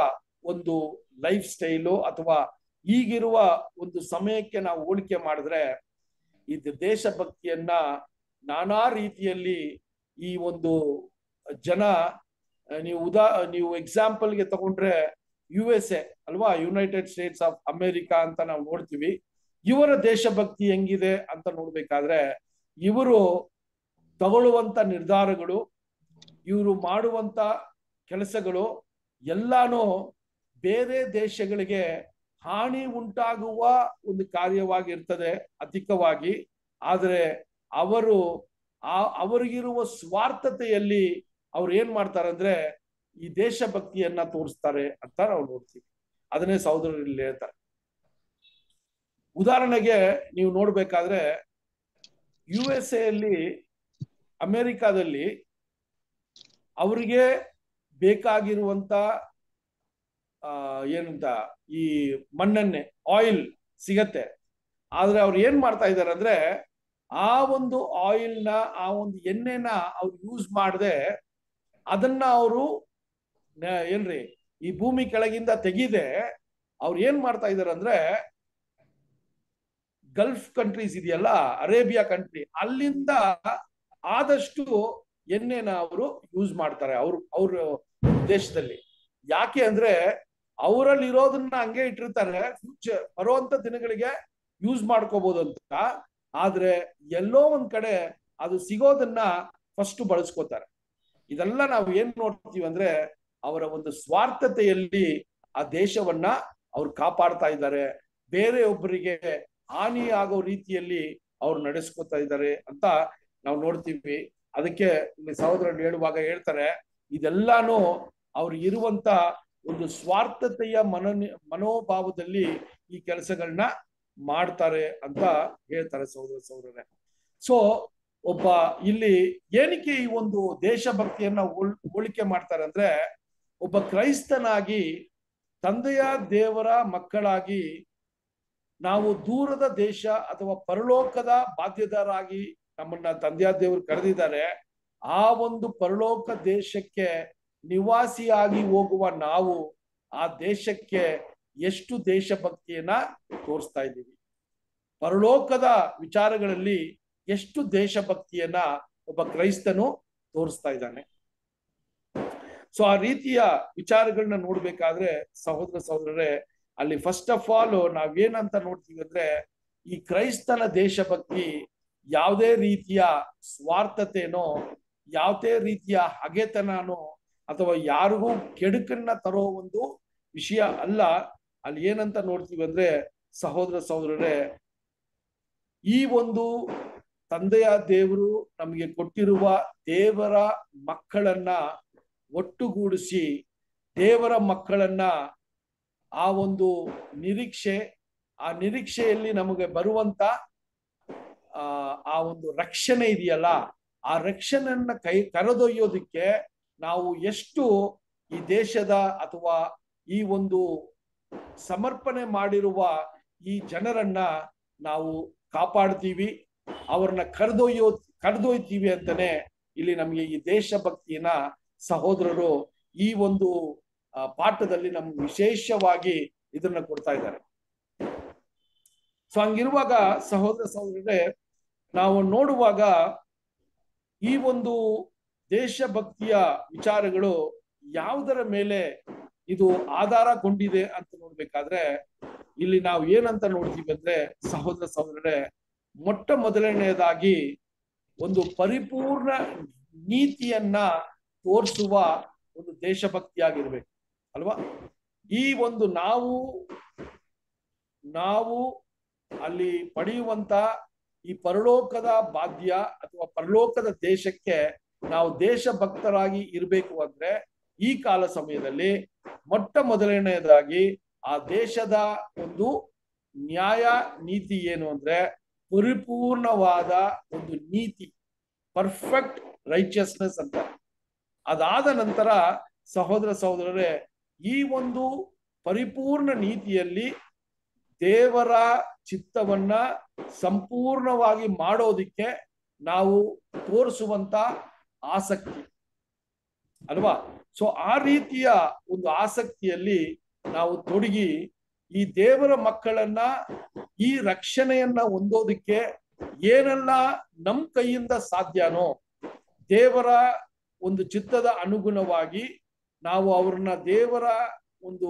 ಒಂದು ಲೈಫ್ ಸ್ಟೈಲು ಅಥವಾ ಈಗಿರುವ ಒಂದು ಸಮಯಕ್ಕೆ ನಾವು ಹೋಲಿಕೆ ಮಾಡಿದ್ರೆ ಇದು ದೇಶಭಕ್ತಿಯನ್ನ ನಾನಾ ರೀತಿಯಲ್ಲಿ ಈ ಒಂದು ಜನ, ನೀವು ಉದಾ, ನೀವು ಎಕ್ಸಾಂಪಲ್ಗೆ ತಗೊಂಡ್ರೆ ಯು ಎಸ್ ಎ ಅಲ್ವಾ ಯುನೈಟೆಡ್ ಸ್ಟೇಟ್ಸ್ ಆಫ್ ಅಮೆರಿಕಾ ಅಂತ ನಾವು ನೋಡ್ತೀವಿ. ಇವರ ದೇಶಭಕ್ತಿ ಹೆಂಗಿದೆ ಅಂತ ನೋಡ್ಬೇಕಾದ್ರೆ, ಇವರು ತಗೊಳ್ಳುವಂತ ನಿರ್ಧಾರಗಳು, ಇವರು ಮಾಡುವಂತ ಕೆಲಸಗಳು ಎಲ್ಲಾನು ಬೇರೆ ದೇಶಗಳಿಗೆ ಹಾನಿ ಉಂಟಾಗುವ ಒಂದು ಕಾರ್ಯವಾಗಿರ್ತದೆ ಅಧಿಕವಾಗಿ. ಆದರೆ ಅವರು ಆ, ಅವರಿಗಿರುವ ಸ್ವಾರ್ಥತೆಯಲ್ಲಿ ಅವ್ರು ಏನ್ ಮಾಡ್ತಾರೆ ಅಂದ್ರೆ ಈ ದೇಶಭಕ್ತಿಯನ್ನ ತೋರಿಸ್ತಾರೆ ಅಂತ ನಾವು ನೋಡ್ತೀವಿ. ಅದನ್ನೇ ಸಹೋದರರು ಇಲ್ಲಿ ಹೇಳ್ತಾರೆ. ಉದಾಹರಣೆಗೆ ನೀವು ನೋಡ್ಬೇಕಾದ್ರೆ ಯು ಎಸ್ ಎಲ್ಲಿ ಅಮೆರಿಕಾದಲ್ಲಿ ಅವರಿಗೆ ಬೇಕಾಗಿರುವಂತ ಏನಂತ, ಈ ಮಣ್ಣನ್ನೇ ಆಯಿಲ್ ಸಿಗತ್ತೆ. ಆದ್ರೆ ಅವ್ರು ಏನ್ ಮಾಡ್ತಾ ಇದಾರೆ ಅಂದ್ರೆ, ಆ ಒಂದು ಆಯಿಲ್ನ ಆ ಒಂದು ಎಣ್ಣೆನ ಅವ್ರು ಯೂಸ್ ಮಾಡದೆ, ಅದನ್ನ ಅವರು ಏನ್ರಿ, ಈ ಭೂಮಿ ಕೆಳಗಿಂದ ತೆಗಿದೆ ಅವ್ರು ಏನ್ ಮಾಡ್ತಾ ಇದಾರೆ ಅಂದ್ರೆ ಗಲ್ಫ್ ಕಂಟ್ರೀಸ್ ಇದೆಯಲ್ಲ, ಅರೇಬಿಯಾ ಕಂಟ್ರಿ ಅಲ್ಲಿಂದ ಆದಷ್ಟು ಎಣ್ಣೆನ ಅವರು ಯೂಸ್ ಮಾಡ್ತಾರೆ ಅವ್ರು, ಅವ್ರ ದೇಶದಲ್ಲಿ. ಯಾಕೆ ಅಂದ್ರೆ ಅವರಲ್ಲಿ ಇರೋದನ್ನ ಹಂಗೆ ಇಟ್ಟಿರ್ತಾರೆ ಫ್ಯೂಚರ್ ಬರುವಂತ ದಿನಗಳಿಗೆ ಯೂಸ್ ಮಾಡ್ಕೋಬಹುದು ಅಂತ. ಆದ್ರೆ ಎಲ್ಲೋ ಒಂದ್ ಕಡೆ ಅದು ಸಿಗೋದನ್ನ ಫಸ್ಟ್ ಬಳಸ್ಕೋತಾರೆ. ಇದೆಲ್ಲ ನಾವು ಏನ್ ನೋಡ್ತೀವಿ ಅಂದ್ರೆ ಅವರ ಒಂದು ಸ್ವಾರ್ಥತೆಯಲ್ಲಿ ಆ ದೇಶವನ್ನ ಅವ್ರು ಕಾಪಾಡ್ತಾ ಇದ್ದಾರೆ. ಬೇರೆಯೊಬ್ಬರಿಗೆ ಹಾನಿ ಆಗೋ ರೀತಿಯಲ್ಲಿ ಅವ್ರು ನಡೆಸ್ಕೊತಾ ಇದ್ದಾರೆ ಅಂತ ನಾವು ನೋಡ್ತೀವಿ. ಅದಕ್ಕೆ ಸಹೋದರರು ಹೇಳುವಾಗ ಹೇಳ್ತಾರೆ, ಇದೆಲ್ಲಾನು ಅವ್ರು ಇರುವಂತ ಒಂದು ಸ್ವಾರ್ಥತೆಯ ಮನೋ ಮನೋಭಾವದಲ್ಲಿ ಈ ಕೆಲಸಗಳನ್ನ ಮಾಡ್ತಾರೆ ಅಂತ ಹೇಳ್ತಾರೆ ಸಹೋದರ ಸಹೋದರರೇ. ಸೊ ಒಬ್ಬ ಇಲ್ಲಿ ಏನಕ್ಕೆ ಈ ಒಂದು ದೇಶಭಕ್ತಿಯನ್ನ ಹೋಲಿಕೆ ಮಾಡ್ತಾರೆ ಅಂದ್ರೆ ಒಬ್ಬ ಕ್ರೈಸ್ತನಾಗಿ ತಂದೆಯ ದೇವರ ಮಕ್ಕಳಾಗಿ ನಾವು ದೂರದ ದೇಶ ಅಥವಾ ಪರಲೋಕದ ಬಾಧ್ಯದಾರಾಗಿ ನಮ್ಮನ್ನ ತಂದೆಯ ದೇವರು ಕರೆದಿದ್ದಾರೆ. ಆ ಒಂದು ಪರಲೋಕ ದೇಶಕ್ಕೆ ನಿವಾಸಿಯಾಗಿ ಹೋಗುವ ನಾವು ಆ ದೇಶಕ್ಕೆ ಎಷ್ಟು ದೇಶಭಕ್ತಿಯನ್ನ ತೋರಿಸ್ತಾ ಇದ್ದೀವಿ. ಪರಲೋಕದ ವಿಚಾರಗಳಲ್ಲಿ ಎಷ್ಟು ದೇಶಭಕ್ತಿಯನ್ನ ಒಬ್ಬ ಕ್ರೈಸ್ತನು ತೋರಿಸ್ತಾ ಇದ್ದಾನೆ. ಸೊ ಆ ರೀತಿಯ ವಿಚಾರಗಳನ್ನ ನೋಡ್ಬೇಕಾದ್ರೆ ಸಹೋದರ ಸಹೋದರರೇ, ಅಲ್ಲಿ ಫಸ್ಟ್ ಆಫ್ ಆಲ್ ನಾವೇನಂತ ನೋಡ್ತೀವಿ ಅಂದ್ರೆ, ಈ ಕ್ರೈಸ್ತನ ದೇಶಭಕ್ತಿ ಯಾವುದೇ ರೀತಿಯ ಸ್ವಾರ್ಥತೆನೋ, ಯಾವುದೇ ರೀತಿಯ ಹಗೆತನನೋ, ಅಥವಾ ಯಾರಿಗೂ ಕೆಡುಕನ್ನ ತರೋ ಒಂದು ವಿಷಯ ಅಲ್ಲ. ಅಲ್ಲಿ ಏನಂತ ನೋಡ್ತೀವಿ ಅಂದ್ರೆ, ಸಹೋದರ ಸಹೋದರರೇ, ಈ ಒಂದು ತಂದೆಯ ದೇವರು ನಮಗೆ ಕೊಟ್ಟಿರುವ ದೇವರ ಮಕ್ಕಳನ್ನ ಒಟ್ಟುಗೂಡಿಸಿ ದೇವರ ಮಕ್ಕಳನ್ನ ಆ ಒಂದು ನಿರೀಕ್ಷೆ, ಆ ನಿರೀಕ್ಷೆಯಲ್ಲಿ ನಮಗೆ ಬರುವಂತ, ಆ ಒಂದು ರಕ್ಷಣೆ ಇದೆಯಲ್ಲ, ಆ ರಕ್ಷಣೆಯನ್ನ ಕೈ, ಕರೆದೊಯ್ಯೋದಕ್ಕೆ ನಾವು ಎಷ್ಟು ಈ ದೇಶದ ಅಥವಾ ಈ ಒಂದು ಸಮರ್ಪಣೆ ಮಾಡಿರುವ ಈ ಜನರನ್ನ ನಾವು ಕಾಪಾಡ್ತೀವಿ, ಅವ್ರನ್ನ ಕರೆದೊಯ್ಯೋ, ಕರೆದೊಯ್ತೀವಿ ಅಂತಾನೆ ಇಲ್ಲಿ ನಮಗೆ ಈ ದೇಶಭಕ್ತಿಯನ್ನ ಸಹೋದರರು ಈ ಒಂದು ಪಾಠದಲ್ಲಿ ನಮ್ಗೆ ವಿಶೇಷವಾಗಿ ಇದನ್ನ ಕೊಡ್ತಾ ಇದ್ದಾರೆ. ಸೊ ಹಂಗಿರುವಾಗ ಸಹೋದರ ಸಹೋದರರೇ, ನಾವು ನೋಡುವಾಗ ಈ ಒಂದು ದೇಶಭಕ್ತಿಯ ವಿಚಾರಗಳು ಯಾವುದರ ಮೇಲೆ ಇದು ಆಧಾರಗೊಂಡಿದೆ ಅಂತ ನೋಡ್ಬೇಕಾದ್ರೆ, ಇಲ್ಲಿ ನಾವು ಏನಂತ ನೋಡ್ತೀವಿ ಅಂದ್ರೆ ಸಹೋದರ ಸಹೋದರರೇ, ಮೊಟ್ಟ ಮೊದಲನೆಯದಾಗಿ ಒಂದು ಪರಿಪೂರ್ಣ ನೀತಿಯನ್ನ ತೋರಿಸುವ ಒಂದು ದೇಶಭಕ್ತಿಯಾಗಿರ್ಬೇಕು, ಅಲ್ವಾ? ಈ ಒಂದು ನಾವು ನಾವು ಅಲ್ಲಿ ಪಡೆಯುವಂತ ಈ ಪರಲೋಕದ ಬಾಧ್ಯ ಅಥವಾ ಪರಲೋಕದ ದೇಶಕ್ಕೆ ನಾವು ದೇಶಭಕ್ತರಾಗಿ ಇರಬೇಕು ಅಂದ್ರೆ ಈ ಕಾಲ ಸಮಯದಲ್ಲಿ ಮೊಟ್ಟ ಮೊದಲನೆಯದಾಗಿ ಆ ದೇಶದ ಒಂದು ನ್ಯಾಯ ನೀತಿ ಏನು ಅಂದ್ರೆ ಪರಿಪೂರ್ಣವಾದ ಒಂದು ನೀತಿ ಪರ್ಫೆಕ್ಟ್ ರೈಚಿಯಸ್ನೆಸ್ ಅಂತ. ಅದಾದ ನಂತರ ಸಹೋದರ ಸಹೋದರರೇ, ಈ ಒಂದು ಪರಿಪೂರ್ಣ ನೀತಿಯಲ್ಲಿ ದೇವರ ಚಿತ್ತವನ್ನ ಸಂಪೂರ್ಣವಾಗಿ ಮಾಡೋದಿಕ್ಕೆ ನಾವು ತೋರಿಸುವಂತ ಆಸಕ್ತಿ. ಅಲ್ವಾ? ಸೊ ಆ ರೀತಿಯ ಒಂದು ಆಸಕ್ತಿಯಲ್ಲಿ ನಾವು ತೊಡಗಿ ಈ ದೇವರ ಮಕ್ಕಳನ್ನ ಈ ರಕ್ಷಣೆಯನ್ನ ಹೊಂದೋದಿಕ್ಕೆ ಏನೆಲ್ಲ ನಮ್ ಕೈಯಿಂದ ಸಾಧ್ಯನೋ, ದೇವರ ಒಂದು ಚಿತ್ತದ ಅನುಗುಣವಾಗಿ ನಾವು ಅವ್ರನ್ನ ದೇವರ ಒಂದು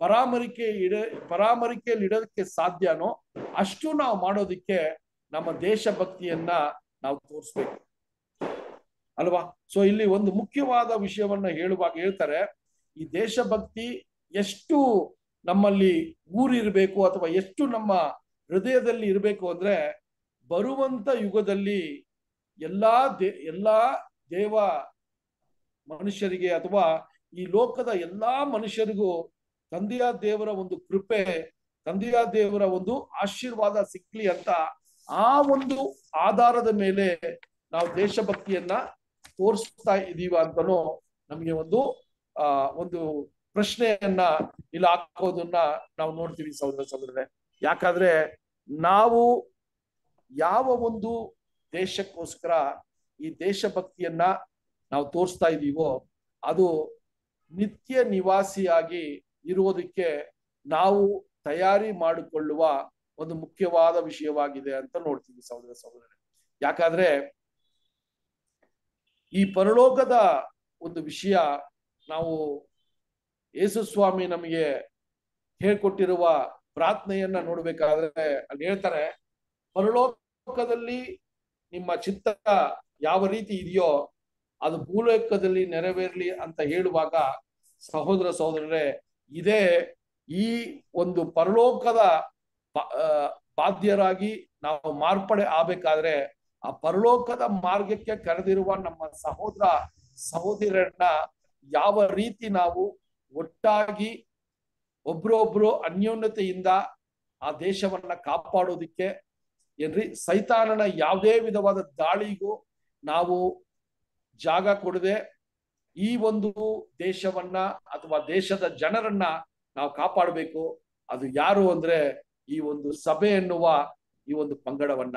ಪರಾಮರಿಕೆ ಇಡ, ಪರಾಮರಿಕೆಯಲ್ಲಿ ಇಡೋದಕ್ಕೆ ಸಾಧ್ಯನೋ ಅಷ್ಟು ನಾವು ಮಾಡೋದಿಕ್ಕೆ ನಮ್ಮ ದೇಶಭಕ್ತಿಯನ್ನ ನಾವು ತೋರಿಸ್ಬೇಕು. ಅಲ್ವಾ? ಸೊ ಇಲ್ಲಿ ಒಂದು ಮುಖ್ಯವಾದ ವಿಷಯವನ್ನ ಹೇಳುವಾಗ ಹೇಳ್ತಾರೆ, ಈ ದೇಶಭಕ್ತಿ ಎಷ್ಟು ನಮ್ಮಲ್ಲಿ ಊರಿರ್ಬೇಕು ಅಥವಾ ಎಷ್ಟು ನಮ್ಮ ಹೃದಯದಲ್ಲಿ ಇರಬೇಕು ಅಂದ್ರೆ ಬರುವಂತ ಯುಗದಲ್ಲಿ ಎಲ್ಲಾ ದೇ, ಎಲ್ಲಾ ದೇವ ಮನುಷ್ಯರಿಗೆ ಅಥವಾ ಈ ಲೋಕದ ಎಲ್ಲಾ ಮನುಷ್ಯರಿಗೂ ತಂದೆಯ ದೇವರ ಒಂದು ಕೃಪೆ, ತಂದೆಯ ದೇವರ ಒಂದು ಆಶೀರ್ವಾದ ಸಿಕ್ಲಿ ಅಂತ ಆ ಒಂದು ಆಧಾರದ ಮೇಲೆ ನಾವು ದೇಶಭಕ್ತಿಯನ್ನ ತೋರಿಸ್ತಾ ಇದೀವ ಅಂತನೂ ನಮಗೆ ಒಂದು, ಆ, ಒಂದು ಪ್ರಶ್ನೆಯನ್ನ ಇಲ್ಲಿ ಹಾಕೋದನ್ನ ನಾವು ನೋಡ್ತೀವಿ ಸಹೋದರ ಸಹೋದರರೇ. ಯಾಕಂದ್ರೆ ನಾವು ಯಾವ ಒಂದು ದೇಶಕ್ಕೋಸ್ಕರ ಈ ದೇಶಭಕ್ತಿಯನ್ನ ನಾವು ತೋರಿಸ್ತಾ ಇದೀವೋ ಅದು ನಿತ್ಯ ನಿವಾಸಿಯಾಗಿ ಇರುವುದಕ್ಕೆ ನಾವು ತಯಾರಿ ಮಾಡಿಕೊಳ್ಳುವ ಒಂದು ಮುಖ್ಯವಾದ ವಿಷಯವಾಗಿದೆ ಅಂತ ನೋಡ್ತೀವಿ ಸಹೋದರ ಸಹೋದರರೇ. ಯಾಕಂದ್ರೆ ಈ ಪರಲೋಕದ ಒಂದು ವಿಷಯ ನಾವು ಯೇಸು ಸ್ವಾಮಿ ನಮಗೆ ಹೇಳ್ಕೊಟ್ಟಿರುವ ಪ್ರಾರ್ಥನೆಯನ್ನ ನೋಡ್ಬೇಕಾದ್ರೆ ಅಲ್ಲಿ ಹೇಳ್ತಾರೆ, ಪರಲೋಕದಲ್ಲಿ ನಿಮ್ಮ ಚಿತ್ತ ಯಾವ ರೀತಿ ಇದೆಯೋ ಅದು ಭೂಲೋಕದಲ್ಲಿ ನೆರವೇರ್ಲಿ ಅಂತ ಹೇಳುವಾಗ ಸಹೋದರ ಸಹೋದರರೇ, ಇದೇ ಈ ಒಂದು ಪರಲೋಕದ ಬಾಧ್ಯರಾಗಿ ನಾವು ಮಾರ್ಪಡೆ ಆಗ್ಬೇಕಾದ್ರೆ ಆ ಪರಲೋಕದ ಮಾರ್ಗಕ್ಕೆ ಕರೆದಿರುವ ನಮ್ಮ ಸಹೋದರ ಸಹೋದರನ್ನ ಯಾವ ರೀತಿ ನಾವು ಒಟ್ಟಾಗಿ ಒಬ್ರೊಬ್ರು ಅನ್ಯೋನ್ಯತೆಯಿಂದ ಆ ದೇಶವನ್ನ ಕಾಪಾಡೋದಿಕ್ಕೆ ಏನ್ರಿ ಸೈತಾನನ ಯಾವುದೇ ವಿಧವಾದ ದಾಳಿಗೂ ನಾವು ಜಾಗ ಕೊಡದೆ ಈ ಒಂದು ದೇಶವನ್ನ ಅಥವಾ ದೇಶದ ಜನರನ್ನ ನಾವು ಕಾಪಾಡಬೇಕು. ಅದು ಯಾರು ಅಂದ್ರೆ ಈ ಒಂದು ಸಭೆ ಎನ್ನುವ ಈ ಒಂದು ಪಂಗಡವನ್ನ.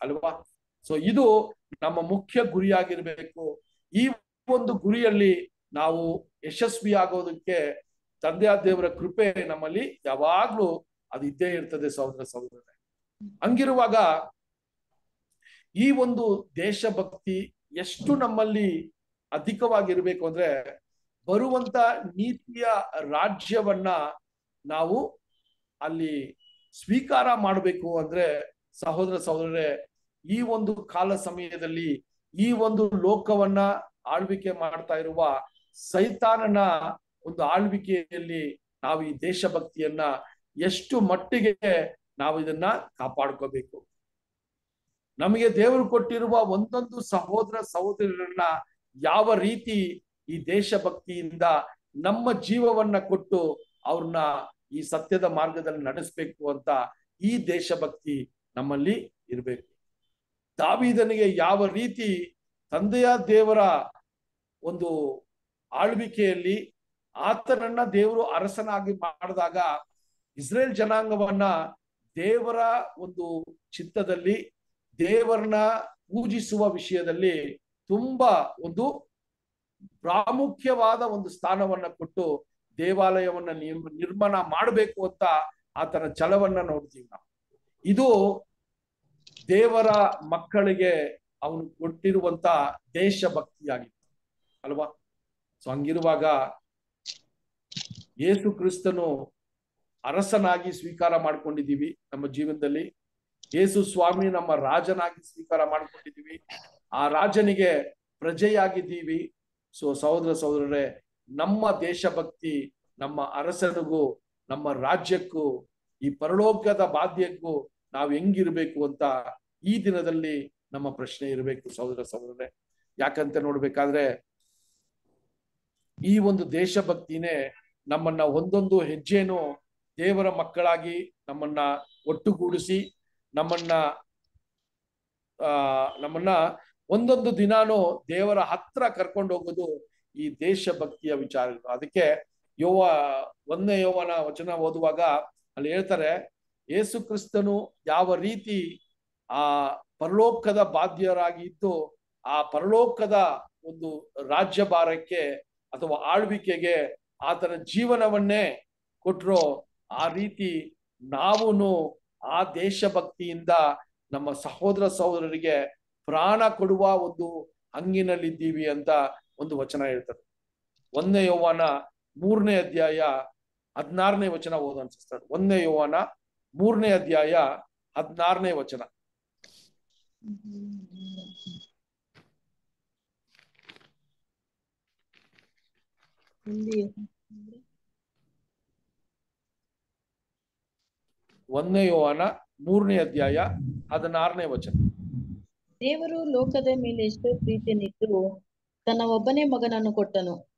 ಅಲ್ವಾ? ಸೊ ಇದು ನಮ್ಮ ಮುಖ್ಯ ಗುರಿಯಾಗಿರ್ಬೇಕು. ಈ ಒಂದು ಗುರಿಯಲ್ಲಿ ನಾವು ಯಶಸ್ವಿ ಆಗೋದಕ್ಕೆ ತಂದೆಯ ದೇವರ ಕೃಪೆ ನಮ್ಮಲ್ಲಿ ಯಾವಾಗ್ಲೂ ಅದು ಇದ್ದೇ ಇರ್ತದೆ ಸಹೋದರ ಸಹೋದರ ಹಂಗಿರುವಾಗ ಈ ಒಂದು ದೇಶಭಕ್ತಿ ಎಷ್ಟು ನಮ್ಮಲ್ಲಿ ಅಧಿಕವಾಗಿರ್ಬೇಕು ಅಂದ್ರೆ ಬರುವಂತ ನೀತಿಯ ರಾಜ್ಯವನ್ನ ನಾವು ಅಲ್ಲಿ ಸ್ವೀಕಾರ ಮಾಡಬೇಕು ಅಂದ್ರೆ ಸಹೋದರ ಸಹೋದರರೇ, ಈ ಒಂದು ಕಾಲ ಸಮಯದಲ್ಲಿ ಈ ಒಂದು ಲೋಕವನ್ನ ಆಳ್ವಿಕೆ ಮಾಡ್ತಾ ಇರುವ ಸೈತಾನನ ಒಂದು ಆಳ್ವಿಕೆಯಲ್ಲಿ ನಾವು ಈ ದೇಶಭಕ್ತಿಯನ್ನ ಎಷ್ಟು ಮಟ್ಟಿಗೆ ನಾವು ಇದನ್ನ ಕಾಪಾಡ್ಕೋಬೇಕು. ನಮಗೆ ದೇವರು ಕೊಟ್ಟಿರುವ ಒಂದೊಂದು ಸಹೋದರ ಸಹೋದರರನ್ನ ಯಾವ ರೀತಿ ಈ ದೇಶಭಕ್ತಿಯಿಂದ ನಮ್ಮ ಜೀವವನ್ನ ಕೊಟ್ಟು ಅವ್ರನ್ನ ಈ ಸತ್ಯದ ಮಾರ್ಗದಲ್ಲಿ ನಡೆಸಬೇಕು ಅಂತ ಈ ದೇಶಭಕ್ತಿ ನಮ್ಮಲ್ಲಿ ಇರಬೇಕು. ದಾವಿದನಿಗೆ ಯಾವ ರೀತಿ ತಂದೆಯ ದೇವರ ಒಂದು ಆಳ್ವಿಕೆಯಲ್ಲಿ ಆತನನ್ನ ದೇವರು ಅರಸನಾಗಿ ಮಾಡಿದಾಗ ಇಸ್ರೇಲ್ ಜನಾಂಗವನ್ನ ದೇವರ ಒಂದು ಚಿತ್ತದಲ್ಲಿ ದೇವರನ್ನ ಪೂಜಿಸುವ ವಿಷಯದಲ್ಲಿ ತುಂಬಾ ಒಂದು ಪ್ರಾಮುಖ್ಯವಾದ ಒಂದು ಸ್ಥಾನವನ್ನ ಕೊಟ್ಟು ದೇವಾಲಯವನ್ನ ನಿರ್ಮಾಣ ಮಾಡಬೇಕು ಅಂತ ಆತನ ಛಲವನ್ನ ನೋಡ್ತೀವಿ ನಾವು. ಇದು ದೇವರ ಮಕ್ಕಳಿಗೆ ಅವನು ಕೊಟ್ಟಿರುವಂತ ದೇಶಭಕ್ತಿಯಾಗಿತ್ತು ಅಲ್ವಾ? ಸೊ ಹಂಗಿರುವಾಗ ಯೇಸು ಕ್ರಿಸ್ತನು ಅರಸನಾಗಿ ಸ್ವೀಕಾರ ಮಾಡ್ಕೊಂಡಿದ್ದೀವಿ ನಮ್ಮ ಜೀವನದಲ್ಲಿ. ಯೇಸು ಸ್ವಾಮಿ ನಮ್ಮ ರಾಜನಾಗಿ ಸ್ವೀಕಾರ ಮಾಡ್ಕೊಂಡಿದ್ದೀವಿ. ಆ ರಾಜನಿಗೆ ಪ್ರಜೆಯಾಗಿದ್ದೀವಿ. ಸೊ ಸಹೋದರ ಸಹೋದರರೇ, ನಮ್ಮ ದೇಶಭಕ್ತಿ, ನಮ್ಮ ಅರಸನಿಗೂ ನಮ್ಮ ರಾಜ್ಯಕ್ಕೂ, ಈ ಪರಲೋಕದ ಬಾಧ್ಯಕ್ಕೂ ನಾವು ಹೆಂಗಿರ್ಬೇಕು ಅಂತ ಈ ದಿನದಲ್ಲಿ ನಮ್ಮ ಪ್ರಶ್ನೆ ಇರಬೇಕು ಸಹೋದರ ಸಹೋದರರೇ. ಯಾಕಂತ ನೋಡ್ಬೇಕಾದ್ರೆ, ಈ ಒಂದು ದೇಶಭಕ್ತಿನೇ ನಮ್ಮನ್ನ ಒಂದೊಂದು ಹೆಜ್ಜೆನು ದೇವರ ಮಕ್ಕಳಾಗಿ ನಮ್ಮನ್ನ ಒಟ್ಟುಗೂಡಿಸಿ ನಮ್ಮನ್ನ ನಮ್ಮನ್ನ ಒಂದೊಂದು ದಿನಾನು ದೇವರ ಹತ್ರ ಕರ್ಕೊಂಡು ಹೋಗೋದು ಈ ದೇಶಭಕ್ತಿಯ ವಿಚಾರ. ಅದಕ್ಕೆ ಯೋವ, ಒಂದನೇ ಯೋವನ ವಚನ ಓದುವಾಗ ಅಲ್ಲಿ ಹೇಳ್ತಾರೆ, ಯೇಸು ಕ್ರಿಸ್ತನು ಯಾವ ರೀತಿ ಆ ಪರಲೋಕದ ಬಾಧ್ಯರಾಗಿದ್ದು ಆ ಪರಲೋಕದ ಒಂದು ರಾಜ್ಯಭಾರಕ್ಕೆ ಅಥವಾ ಆಳ್ವಿಕೆಗೆ ಆತನ ಜೀವನವನ್ನೇ ಕೊಟ್ರೋ ಆ ರೀತಿ ನಾವುನು ಆ ದೇಶಭಕ್ತಿಯಿಂದ ನಮ್ಮ ಸಹೋದರ ಸಹೋದರರಿಗೆ ಪ್ರಾಣ ಕೊಡುವ ಒಂದು ಹಂಗಿನಲ್ಲಿದ್ದೀವಿ ಅಂತ ಒಂದು ವಚನ ಹೇಳ್ತಾರೆ ಒಂದನೇ ಯೌವನ ಮೂರನೇ ಅಧ್ಯಾಯ ಹದಿನಾರನೇ ವಚನ ಓದು ಅನ್ಸಿಸ್ತಾರೆ ಒಂದನೇ ಯೌವನ ಮೂರನೇ ಅಧ್ಯಾಯ ಹದಿನಾರನೇ ವಚನ. ಒಂದನೇ ಯೋವನ ಮೂರನೇ ಅಧ್ಯಾಯ ಹದಿನಾರನೇ ವಚನ. ದೇವರು ಲೋಕದ ಮೇಲೆ ಎಷ್ಟೋ ಪ್ರೀತಿಯನ್ನಿಟ್ಟು ತನ್ನ ಒಬ್ಬನೇ ಮಗನನ್ನು ಕೊಟ್ಟನು.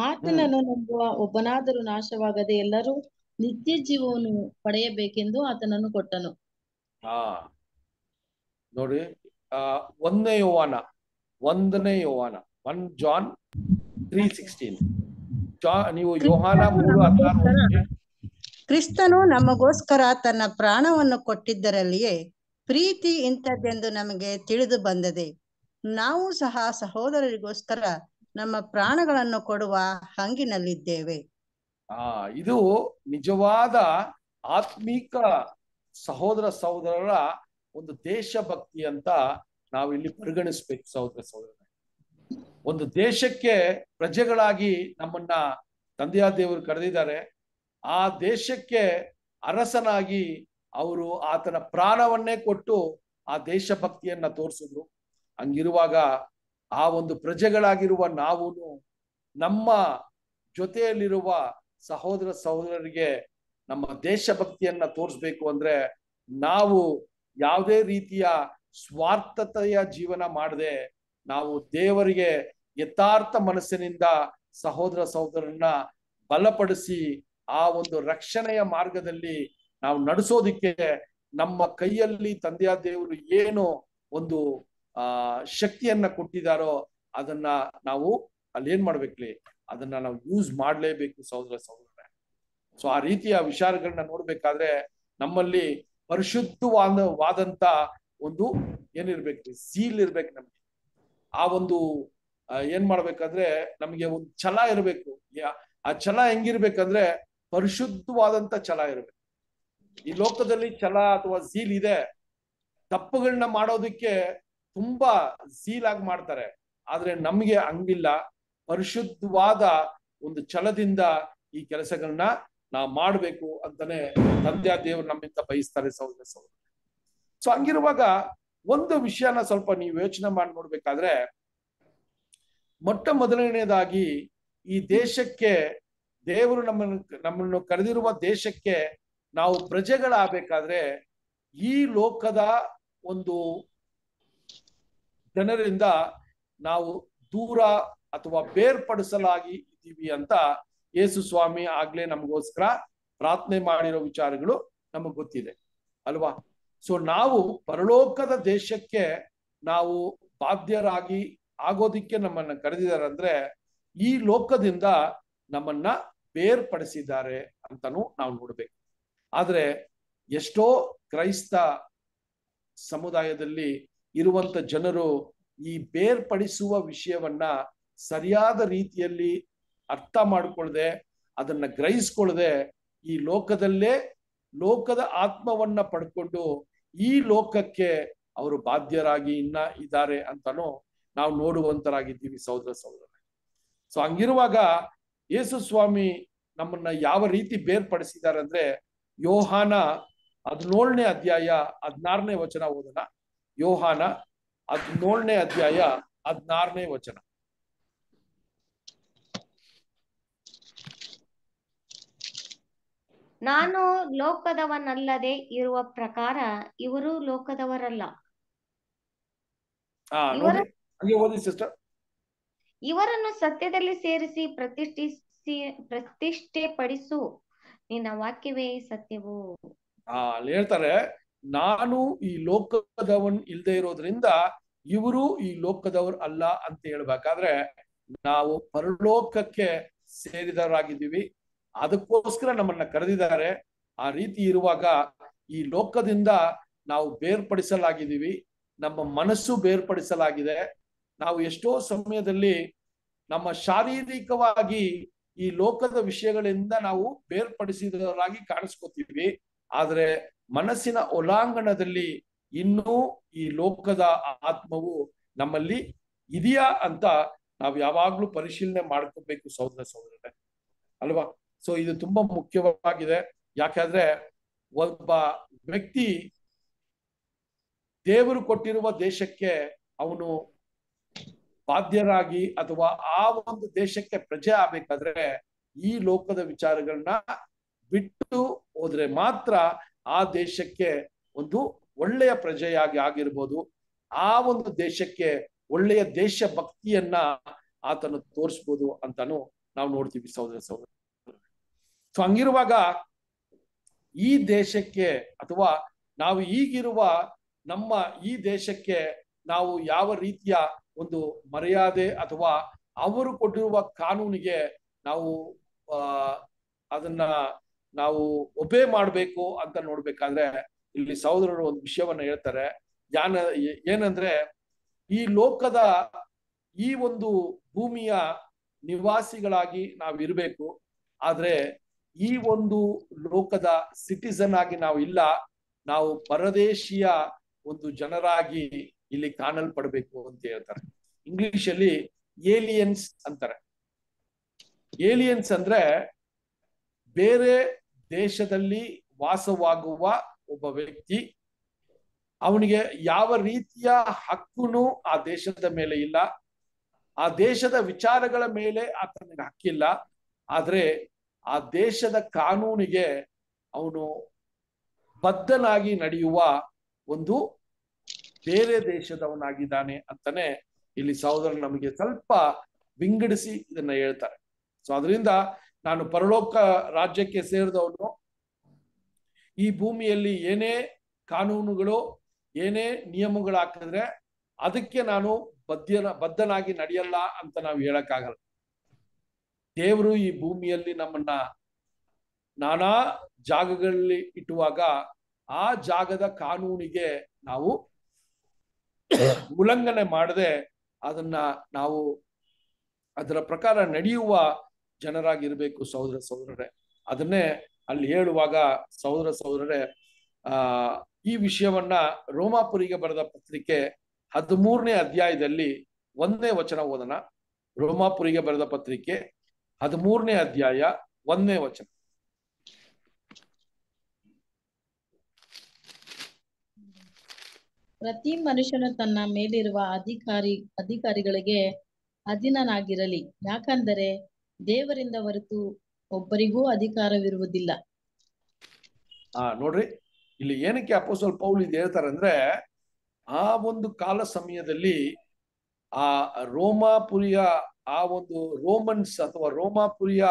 ಆತನನ್ನು ನಂಬುವ ಒಬ್ಬನಾದರೂ ನಾಶವಾಗದೆ ಎಲ್ಲರೂ ನಿತ್ಯ ಜೀವವನ್ನು ಪಡೆಯಬೇಕೆಂದು ಆತನನ್ನು ಕೊಟ್ಟನು. ಹಾ. ನೋಡಿ ಆ ಒಂದನೇ ಯೋವಾನ ಒಂದನೇ ಯೋವನ ಒನ್ ಜಾನ್ ತ್ರೀ ಸಿಕ್ಸ್ಟೀನ್. ಜಾ ನೀವು ಯೋಹಾನ ಮೂರು ಹದಿನಾರು. ಕ್ರಿಸ್ತನು ನಮಗೋಸ್ಕರ ತನ್ನ ಪ್ರಾಣವನ್ನು ಕೊಟ್ಟಿದ್ದರಲ್ಲಿಯೇ ಪ್ರೀತಿ ಇಂಥದ್ದೆಂದು ನಮಗೆ ತಿಳಿದು ಬಂದದೆ, ನಾವು ಸಹ ಸಹೋದರರಿಗೋಸ್ಕರ ನಮ್ಮ ಪ್ರಾಣಗಳನ್ನು ಕೊಡುವ ಹಂಗಿನಲ್ಲಿದ್ದೇವೆ. ಆ, ಇದು ನಿಜವಾದ ಆತ್ಮೀಕ ಸಹೋದರ ಸಹೋದರರ ಒಂದು ದೇಶಭಕ್ತಿ ಅಂತ ನಾವು ಇಲ್ಲಿ ಪರಿಗಣಿಸ್ಬೇಕು ಸಹೋದರ ಸಹೋದರ ಒಂದು ದೇಶಕ್ಕೆ ಪ್ರಜೆಗಳಾಗಿ ನಮ್ಮನ್ನ ತಂದೆಯ ದೇವರು ಕರೆದಿದ್ದಾರೆ. ಆ ದೇಶಕ್ಕೆ ಅರಸನಾಗಿ ಅವರು ಆತನ ಪ್ರಾಣವನ್ನೇ ಕೊಟ್ಟು ಆ ದೇಶಭಕ್ತಿಯನ್ನ ತೋರಿಸಿದ್ರು. ಹಂಗಿರುವಾಗ ಆ ಒಂದು ಪ್ರಜೆಗಳಾಗಿರುವ ನಾವು ನಮ್ಮ ಜೊತೆಯಲ್ಲಿರುವ ಸಹೋದರ ಸಹೋದರರಿಗೆ ನಮ್ಮ ದೇಶಭಕ್ತಿಯನ್ನ ತೋರಿಸ್ಬೇಕು ಅಂದ್ರೆ ನಾವು ಯಾವುದೇ ರೀತಿಯ ಸ್ವಾರ್ಥತೆಯ ಜೀವನ ಮಾಡದೆ ನಾವು ದೇವರಿಗೆ ಯಥಾರ್ಥ ಮನಸ್ಸಿನಿಂದ ಸಹೋದರ ಸಹೋದರನ್ನ ಬಲಪಡಿಸಿ ಆ ಒಂದು ರಕ್ಷಣೆಯ ಮಾರ್ಗದಲ್ಲಿ ನಾವು ನಡೆಸೋದಿಕ್ಕೆ ನಮ್ಮ ಕೈಯಲ್ಲಿ ತಂದೆಯ ದೇವರು ಏನು ಒಂದು, ಆ, ಶಕ್ತಿಯನ್ನ ಕೊಟ್ಟಿದಾರೋ ಅದನ್ನ ನಾವು ಅಲ್ಲಿ ಏನ್ ಮಾಡ್ಬೇಕ್ಲಿ ಅದನ್ನ ನಾವು ಯೂಸ್ ಮಾಡ್ಲೇಬೇಕು ಸಹೋದರ ಸಹೋದರ ಸೊ ಆ ರೀತಿಯ ವಿಚಾರಗಳನ್ನ ನೋಡ್ಬೇಕಾದ್ರೆ ನಮ್ಮಲ್ಲಿ ಪರಿಶುದ್ಧವಾದ ವಾದಂತ ಒಂದು ಏನಿರ್ಬೇಕು ಸೀಲ್ ಇರ್ಬೇಕು ನಮ್ಗೆ. ಆ ಒಂದು ಏನ್ ಮಾಡ್ಬೇಕಂದ್ರೆ ನಮ್ಗೆ ಒಂದು ಛಲ ಇರ್ಬೇಕು. ಆ ಛಲ ಹೆಂಗಿರ್ಬೇಕಂದ್ರೆ ಪರಿಶುದ್ಧವಾದಂತ ಛಲ ಇರಬೇಕು. ಈ ಲೋಕದಲ್ಲಿ ಛಲ ಅಥವಾ ಝೀಲ್ ಇದೆ. ತಪ್ಪುಗಳನ್ನ ಮಾಡೋದಕ್ಕೆ ತುಂಬಾ ಝೀಲ್ ಆಗಿ ಮಾಡ್ತಾರೆ. ಆದ್ರೆ ನಮ್ಗೆ ಹಂಗಿಲ್ಲ. ಪರಿಶುದ್ಧವಾದ ಒಂದು ಛಲದಿಂದ ಈ ಕೆಲಸಗಳನ್ನ ನಾವು ಮಾಡ್ಬೇಕು ಅಂತಾನೆ ತಂದೆಯ ದೇವರು ನಮ್ಮಿಂದ ಬಯಸ್ತಾರೆ ಸೌಂದರ್ಯ ಸೌಂದರ್ಯ ಸೊ ಹಂಗಿರುವಾಗ ಒಂದು ವಿಷಯನ ಸ್ವಲ್ಪ ನೀವು ಯೋಚನೆ ಮಾಡಿ ನೋಡ್ಬೇಕಾದ್ರೆ ಮೊಟ್ಟ ಮೊದಲನೇದಾಗಿ ಈ ದೇಶಕ್ಕೆ ದೇವರು ನಮ್ಮನ್ನು ನಮ್ಮನ್ನು ಕರೆದಿರುವ ದೇಶಕ್ಕೆ ನಾವು ಪ್ರಜೆಗಳಾಗಬೇಕಾದ್ರೆ ಈ ಲೋಕದ ಒಂದು ಜನರಿಂದ ನಾವು ದೂರ ಅಥವಾ ಬೇರ್ಪಡಿಸಲಾಗಿ ಇದ್ದೀವಿ ಅಂತ ಯೇಸು ಸ್ವಾಮಿ ಆಗ್ಲೇ ನಮಗೋಸ್ಕರ ಪ್ರಾರ್ಥನೆ ಮಾಡಿರೋ ವಿಚಾರಗಳು ನಮಗ್ ಗೊತ್ತಿದೆ, ಅಲ್ವಾ? ಸೊ ನಾವು ಪರಲೋಕದ ದೇಶಕ್ಕೆ ನಾವು ಬಾಧ್ಯರಾಗಿ ಆಗೋದಿಕ್ಕೆ ನಮ್ಮನ್ನ ಕರೆದಿದ್ದಾರೆ ಅಂದ್ರೆ ಈ ಲೋಕದಿಂದ ನಮ್ಮನ್ನ ಬೇರ್ಪಡಿಸಿದ್ದಾರೆ ಅಂತಾನು ನಾವು ನೋಡ್ಬೇಕು. ಆದ್ರೆ ಎಷ್ಟೋ ಕ್ರೈಸ್ತ ಸಮುದಾಯದಲ್ಲಿ ಇರುವಂತ ಜನರು ಈ ಬೇರ್ಪಡಿಸುವ ವಿಷಯವನ್ನ ಸರಿಯಾದ ರೀತಿಯಲ್ಲಿ ಅರ್ಥ ಮಾಡಿಕೊಳ್ಳದೆ ಅದನ್ನ ಗ್ರಹಿಸ್ಕೊಳ್ಳದೆ ಈ ಲೋಕದಲ್ಲೇ ಲೋಕದ ಆತ್ಮವನ್ನ ಪಡ್ಕೊಂಡು ಈ ಲೋಕಕ್ಕೆ ಅವರು ಬಾಧ್ಯರಾಗಿ ಇನ್ನ ಇದ್ದಾರೆ ಅಂತಾನು ನಾವು ನೋಡುವಂತರಾಗಿದ್ದೀವಿ ಸಹೋದರ ಸಹೋದರ ಸೊ ಹಂಗಿರುವಾಗ ಯೇಸು ಸ್ವಾಮಿ ನಮ್ಮನ್ನ ಯಾವ ರೀತಿ ಬೇರ್ಪಡಿಸಿದ್ದಾರೆ ಅಂದ್ರೆ ಯೋಹಾನ ಹದಿನೇಳನೇ ಅಧ್ಯಾಯ ಹದಿನಾರನೇ ವಚನ ಓದೋಣ. ಯೋಹಾನ ಹದಿನೇಳನೇ ಅಧ್ಯಾಯ ಹದಿನಾರನೇ ವಚನ. ನಾನು ಲೋಕದವನಲ್ಲದೆ ಇರುವ ಪ್ರಕಾರ ಇವರು ಲೋಕದವರಲ್ಲ. ಹಂಗೆ ಓದಿ ಸಿಸ್ಟರ್. ಇವರನ್ನು ಸತ್ಯದಲ್ಲಿ ಸೇರಿಸಿ ಪ್ರತಿಷ್ಠಿಸಿ ಪ್ರತಿಷ್ಠೆ ಪಡಿಸು ನಿನ್ನ ವಾಕ್ಯವೇ ಸತ್ಯವು? ಆ, ಅಲ್ಲಿ ಹೇಳ್ತಾರೆ, ನಾನು ಈ ಲೋಕದವನ್ ಇಲ್ದೇ ಇರೋದ್ರಿಂದ ಇವರು ಈ ಲೋಕದವರು ಅಲ್ಲ ಅಂತ ಹೇಳ್ಬೇಕಾದ್ರೆ, ನಾವು ಪರಲೋಕಕ್ಕೆ ಸೇರಿದವರಾಗಿದ್ದೀವಿ. ಅದಕ್ಕೋಸ್ಕರ ನಮ್ಮನ್ನ ಕರೆದಿದ್ದಾರೆ. ಆ ರೀತಿ ಇರುವಾಗ ಈ ಲೋಕದಿಂದ ನಾವು ಬೇರ್ಪಡಿಸಲಾಗಿದ್ದೀವಿ. ನಮ್ಮ ಮನಸ್ಸು ಬೇರ್ಪಡಿಸಲಾಗಿದೆ. ನಾವು ಎಷ್ಟೋ ಸಮಯದಲ್ಲಿ ನಮ್ಮ ಶಾರೀರಿಕವಾಗಿ ಈ ಲೋಕದ ವಿಷಯಗಳಿಂದ ನಾವು ಬೇರ್ಪಡಿಸಿದವರಾಗಿ ಕಾಣಿಸ್ಕೋತೀವಿ. ಆದ್ರೆ ಮನಸ್ಸಿನ ಒಲಾಂಗಣದಲ್ಲಿ ಇನ್ನೂ ಈ ಲೋಕದ ಆತ್ಮವು ನಮ್ಮಲ್ಲಿ ಇದೆಯಾ ಅಂತ ನಾವು ಯಾವಾಗ್ಲೂ ಪರಿಶೀಲನೆ ಮಾಡ್ಕೋಬೇಕು ಸಹೋದರ ಸಹೋದರರೇ. ಅಲ್ವಾ? ಸೊ ಇದು ತುಂಬಾ ಮುಖ್ಯವಾಗಿದೆ. ಯಾಕಂದ್ರೆ ಒಬ್ಬ ವ್ಯಕ್ತಿ ದೇವರು ಕೊಟ್ಟಿರುವ ದೇಶಕ್ಕೆ ಅವನು ಬಾಧ್ಯರಾಗಿ ಅಥವಾ ಆ ಒಂದು ದೇಶಕ್ಕೆ ಪ್ರಜೆ ಆಗ್ಬೇಕಾದ್ರೆ ಈ ಲೋಕದ ವಿಚಾರಗಳನ್ನ ಬಿಟ್ಟು ಹೋದ್ರೆ ಮಾತ್ರ ಆ ದೇಶಕ್ಕೆ ಒಂದು ಒಳ್ಳೆಯ ಪ್ರಜೆಯಾಗಿ ಆಗಿರ್ಬೋದು. ಆ ಒಂದು ದೇಶಕ್ಕೆ ಒಳ್ಳೆಯ ದೇಶ ಭಕ್ತಿಯನ್ನ ಆತನು ತೋರಿಸ್ಬೋದು ಅಂತಾನು ನಾವು ನೋಡ್ತೀವಿ ಸಹೋದರ ಸಹೋದರ. ಸೊ ಹಂಗಿರುವಾಗ ಈ ದೇಶಕ್ಕೆ ಅಥವಾ ನಾವು ಈಗಿರುವ ನಮ್ಮ ಈ ದೇಶಕ್ಕೆ ನಾವು ಯಾವ ರೀತಿಯ ಒಂದು ಮರ್ಯಾದೆ ಅಥವಾ ಅವರು ಕೊಟ್ಟಿರುವ ಕಾನೂನಿಗೆ ನಾವು ಅದನ್ನ ನಾವು ಒಬೇ ಮಾಡಬೇಕು ಅಂತ ನೋಡ್ಬೇಕಾದ್ರೆ ಇಲ್ಲಿ ಸಹೋದರರು ಒಂದು ವಿಷಯವನ್ನ ಹೇಳ್ತಾರೆ. ಯಾನ ಏನಂದ್ರೆ ಈ ಲೋಕದ ಈ ಒಂದು ಭೂಮಿಯ ನಿವಾಸಿಗಳಾಗಿ ನಾವು ಇರಬೇಕು. ಆದ್ರೆ ಈ ಒಂದು ಲೋಕದ ಸಿಟಿಸನ್ ಆಗಿ ನಾವು ಇಲ್ಲ. ನಾವು ಪರದೇಶಿಯ ಒಂದು ಜನರಾಗಿ ಇಲ್ಲಿ ಕಾಣಲ್ಪಡಬೇಕು ಅಂತ ಹೇಳ್ತಾರೆ. ಇಂಗ್ಲಿಷ್ ಅಲ್ಲಿ ಏಲಿಯನ್ಸ್ ಅಂತಾರೆ. ಏಲಿಯನ್ಸ್ ಅಂದ್ರೆ ಬೇರೆ ದೇಶದಲ್ಲಿ ವಾಸವಾಗುವ ಒಬ್ಬ ವ್ಯಕ್ತಿ, ಅವನಿಗೆ ಯಾವ ರೀತಿಯ ಹಕ್ಕುನು ಆ ದೇಶದ ಮೇಲೆ ಇಲ್ಲ. ಆ ದೇಶದ ವಿಚಾರಗಳ ಮೇಲೆ ಆತನಿಗೆ ಹಕ್ಕಿಲ್ಲ. ಆದ್ರೆ ಆ ದೇಶದ ಕಾನೂನಿಗೆ ಅವನು ಬದ್ಧನಾಗಿ ನಡೆಯುವ ಒಂದು ಬೇರೆ ದೇಶದವನಾಗಿದ್ದಾನೆ ಅಂತಾನೆ ಇಲ್ಲಿ ಸಹೋದರ ನಮಗೆ ಸ್ವಲ್ಪ ವಿಂಗಡಿಸಿ ಇದನ್ನ ಹೇಳ್ತಾರೆ. ಸೊ ಅದರಿಂದ ನಾನು ಪರಲೋಕ ರಾಜ್ಯಕ್ಕೆ ಸೇರಿದವನು. ಈ ಭೂಮಿಯಲ್ಲಿ ಏನೇ ಕಾನೂನುಗಳು, ಏನೇ ನಿಯಮಗಳಾಕಿದ್ರೆ ಅದಕ್ಕೆ ನಾನು ಬದ್ಧನ ಬದ್ಧನಾಗಿ ನಡೆಯಲ್ಲ ಅಂತ ನಾವು ಹೇಳಕ್ಕಾಗಲ್ಲ. ದೇವರು ಈ ಭೂಮಿಯಲ್ಲಿ ನಮ್ಮನ್ನ ನಾನಾ ಜಾಗಗಳಲ್ಲಿ ಇಟ್ಟುವಾಗ ಆ ಜಾಗದ ಕಾನೂನಿಗೆ ನಾವು ಉಲ್ಲಂಘನೆ ಮಾಡದೆ ಅದನ್ನ ನಾವು ಅದರ ಪ್ರಕಾರ ನಡೆಯುವ ಜನರಾಗಿರ್ಬೇಕು ಸಹೋದರ ಸಹೋದರರೇ. ಅದನ್ನೇ ಅಲ್ಲಿ ಹೇಳುವಾಗ ಸಹೋದರ ಸಹೋದರರೇ, ಆ, ಈ ವಿಷಯವನ್ನ ರೋಮಾಪುರಿಗೆ ಬರೆದ ಪತ್ರಿಕೆ ಹದಿಮೂರನೇ ಅಧ್ಯಾಯದಲ್ಲಿ ಒಂದನೇ ವಚನ ಓದನ ರೋಮಾಪುರಿಗೆ ಬರೆದ ಪತ್ರಿಕೆ ಹದಿಮೂರನೇ ಅಧ್ಯಾಯ ಒಂದನೇ ವಚನ. ಪ್ರತಿ ಮನುಷ್ಯನು ತನ್ನ ಮೇಲಿರುವ ಅಧಿಕಾರಿ, ಅಧಿಕಾರಿಗಳಿಗೆ ಅಧೀನನಾಗಿರಲಿ. ಯಾಕಂದರೆ ದೇವರಿಂದ ಹೊರತು ಒಬ್ಬರಿಗೂ ಅಧಿಕಾರವಿರುವುದಿಲ್ಲ. ಆ, ನೋಡ್ರಿ, ಇಲ್ಲಿ ಏನಕ್ಕೆ ಅಪೋಸಲ್ ಪೌಲ್ ಇದು ಹೇಳ್ತಾರಂದ್ರೆ ಆ ಒಂದು ಕಾಲ ಸಮಯದಲ್ಲಿ ಆ ರೋಮಾಪುರಿಯ ಆ ಒಂದು ರೋಮನ್ಸ್ ಅಥವಾ ರೋಮಾಪುರಿಯ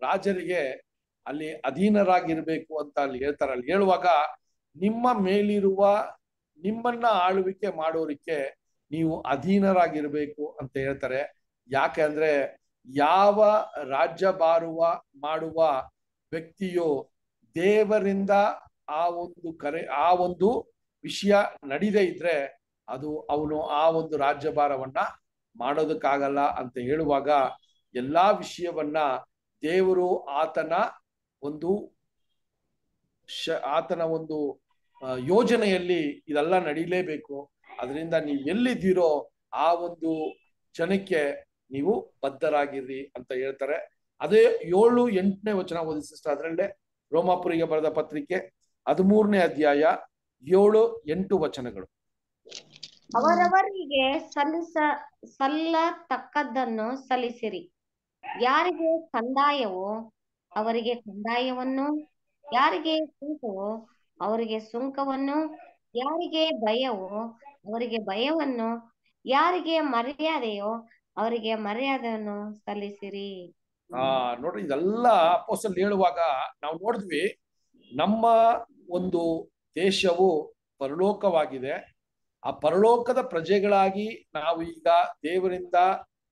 ರಾಜರಿಗೆ ಅಲ್ಲಿ ಅಧೀನರಾಗಿರ್ಬೇಕು ಅಂತ ಅಲ್ಲಿ ಹೇಳ್ತಾರೆ. ಅಲ್ಲಿ ಹೇಳುವಾಗ, ನಿಮ್ಮ ಮೇಲಿರುವ ನಿಮ್ಮನ್ನ ಆಳ್ವಿಕೆ ಮಾಡೋರಿಕ್ಕೆ ನೀವು ಅಧೀನರಾಗಿರ್ಬೇಕು ಅಂತ ಹೇಳ್ತಾರೆ. ಯಾಕೆ ಅಂದ್ರೆ ಯಾವ ರಾಜ್ಯ ಬಾರುವ, ಮಾಡುವ ವ್ಯಕ್ತಿಯು ದೇವರಿಂದ ಆ ಒಂದು ಕರೆ, ಆ ಒಂದು ವಿಷಯ ನಡೀದೇ ಇದ್ರೆ ಅದು ಅವನು ಆ ಒಂದು ರಾಜ್ಯಭಾರವನ್ನ ಮಾಡೋದಕ್ಕಾಗಲ್ಲ ಅಂತ ಹೇಳುವಾಗ ಎಲ್ಲಾ ವಿಷಯವನ್ನ ದೇವರು ಆತನ ಒಂದು ಆತನ ಒಂದು ಯೋಜನೆಯಲ್ಲಿ ಇದೆಲ್ಲ ನಡೀಲೇಬೇಕು. ಅದರಿಂದ ನೀವು ಎಲ್ಲಿದ್ದೀರೋ ಆ ಒಂದು ಜನಕ್ಕೆ ನೀವು ಬದ್ಧರಾಗಿರ್ರಿ ಅಂತ ಹೇಳ್ತಾರೆ. ಅದೇ ಏಳು, ಎಂಟನೇ ವಚನ ಓದಿ ಅದರಲ್ಲೇ ರೋಮಾಪುರಿಗೆ ಬರೆದ ಪತ್ರಿಕೆ, ಹದಿಮೂರನೇ ಅಧ್ಯಾಯ, ಏಳು, ಎಂಟು ವಚನಗಳು. ಅವರವರಿಗೆ ಸಲ್ಲಿಸ, ಸಲ್ಲತಕ್ಕದ್ದನ್ನು ಸಲ್ಲಿಸಿರಿ. ಯಾರಿಗೆ ಕಂದಾಯವೋ ಅವರಿಗೆ ಕಂದಾಯವನ್ನು, ಯಾರಿಗೆ ಸುಂಕವೋ ಅವರಿಗೆ ಸುಂಕವನ್ನು, ಯಾರಿಗೆ ಭಯವೋ, ಅವರಿಗೆ ಭಯವನ್ನು, ಯಾರಿಗೆ ಮರ್ಯಾದೆಯೋ, ಅವರಿಗೆ ಮರ್ಯಾದೆಯನ್ನು ಸಲ್ಲಿಸಿರಿ. ಆ, ನೋಡ್ರಿ, ಇದೆಲ್ಲ ಅಪೋಸಲ್ ಹೇಳುವಾಗ ನಾವು ನೋಡಿದ್ವಿ, ನಮ್ಮ ಒಂದು ದೇಶವು ಪರಲೋಕವಾಗಿದೆ. ಆ ಪರಲೋಕದ ಪ್ರಜೆಗಳಾಗಿ ನಾವು ಈಗ ದೇವರಿಂದ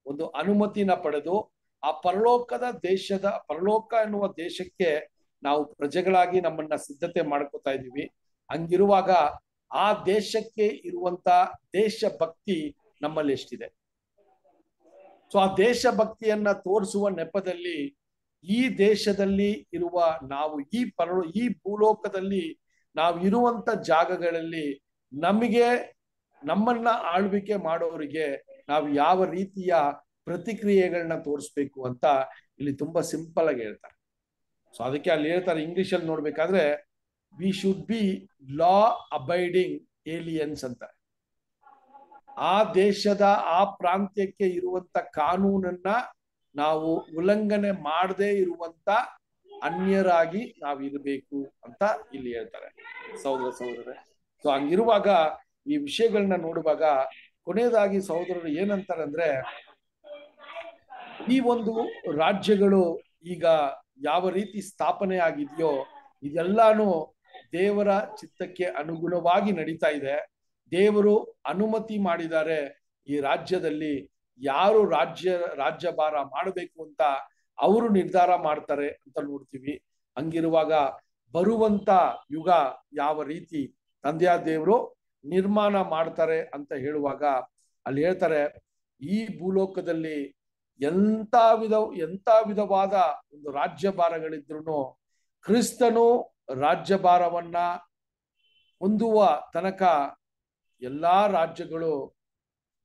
ಒಂದು ಅನುಮತಿನ ಪಡೆದು, ಆ ಪರಲೋಕದ ದೇಶದ, ಪರಲೋಕ ಎನ್ನುವ ದೇಶಕ್ಕೆ ನಾವು ಪ್ರಜೆಗಳಾಗಿ ನಮ್ಮನ್ನ ಸಿದ್ಧತೆ ಮಾಡ್ಕೋತಾ ಇದೀವಿ ಹಂಗಿರುವಾಗ ಆ ದೇಶಕ್ಕೆ ಇರುವಂತ ದೇಶ ಭಕ್ತಿ ನಮ್ಮಲ್ಲಿ ಎಷ್ಟಿದೆ? ಸೊ ಆ ದೇಶ ಭಕ್ತಿಯನ್ನ ತೋರಿಸುವ ನೆಪದಲ್ಲಿ ಈ ದೇಶದಲ್ಲಿ ಇರುವ ನಾವು ಈ ಪರ ಈ ಭೂಲೋಕದಲ್ಲಿ ನಾವು ಇರುವಂತ ಜಾಗಗಳಲ್ಲಿ ನಮಗೆ ನಮ್ಮನ್ನ ಆಳ್ವಿಕೆ ಮಾಡೋರಿಗೆ ನಾವು ಯಾವ ರೀತಿಯ ಪ್ರತಿಕ್ರಿಯೆಗಳನ್ನ ತೋರಿಸ್ಬೇಕು ಅಂತ ಇಲ್ಲಿ ತುಂಬಾ ಸಿಂಪಲ್ ಆಗಿ ಹೇಳ್ತಾರೆ. ಸೊ ಅದಕ್ಕೆ ಅಲ್ಲಿ ಹೇಳ್ತಾರೆ ಇಂಗ್ಲಿಷ್ ಅಲ್ಲಿ ನೋಡ್ಬೇಕಾದ್ರೆ we should be law abiding aliens ಅಂತ. ಆ ದೇಶದ ಆ ಪ್ರಾಂತ್ಯಕ್ಕೆ ಇರುವಂತ ಕಾನೂನನ್ನ ನಾವು ಉಲ್ಲಂಘನೆ ಮಾಡದೇ ಇರುವಂತ ಅನ್ಯರಾಗಿ ನಾವಿರಬೇಕು ಅಂತ ಇಲ್ಲಿ ಹೇಳ್ತಾರೆ. ಸಹೋದರ ಸಹೋದರರೇ. ಸೊ ಹಂಗಿರುವಾಗ ಈ ವಿಷಯಗಳನ್ನ ನೋಡುವಾಗ ಕೊನೆಯದಾಗಿ ಸಹೋದರರು ಏನಂತಾರೆ ಅಂದ್ರೆ ಈ ಒಂದು ರಾಜ್ಯಗಳು ಈಗ ಯಾವ ರೀತಿ ಸ್ಥಾಪನೆ ಆಗಿದೆಯೋ ಇದೆಲ್ಲಾನು ದೇವರ ಚಿತ್ತಕ್ಕೆ ಅನುಗುಣವಾಗಿ ನಡೀತಾ ಇದೆ. ದೇವರು ಅನುಮತಿ ಮಾಡಿದ್ದಾರೆ ಈ ರಾಜ್ಯದಲ್ಲಿ. ಯಾರು ರಾಜ್ಯ, ರಾಜ್ಯಭಾರ ಮಾಡಬೇಕು ಅಂತ ಅವರು ನಿರ್ಧಾರ ಮಾಡ್ತಾರೆ ಅಂತ ನೋಡ್ತೀವಿ. ಹಂಗಿರುವಾಗ ಬರುವಂತ ಯುಗ ಯಾವ ರೀತಿ ತಂದೆಯ ದೇವರು ನಿರ್ಮಾಣ ಮಾಡ್ತಾರೆ ಅಂತ ಹೇಳುವಾಗ ಅಲ್ಲಿ ಹೇಳ್ತಾರೆ, ಈ ಭೂಲೋಕದಲ್ಲಿ ಎಂತ ವಿಧ ಎಂಥ ವಿಧವಾದ ಒಂದು ರಾಜ್ಯಭಾರಗಳಿದ್ರು ಕ್ರಿಸ್ತನು ರಾಜ್ಯಭಾರವನ್ನ ಹೊಂದುವ ತನಕ ಎಲ್ಲ ರಾಜ್ಯಗಳು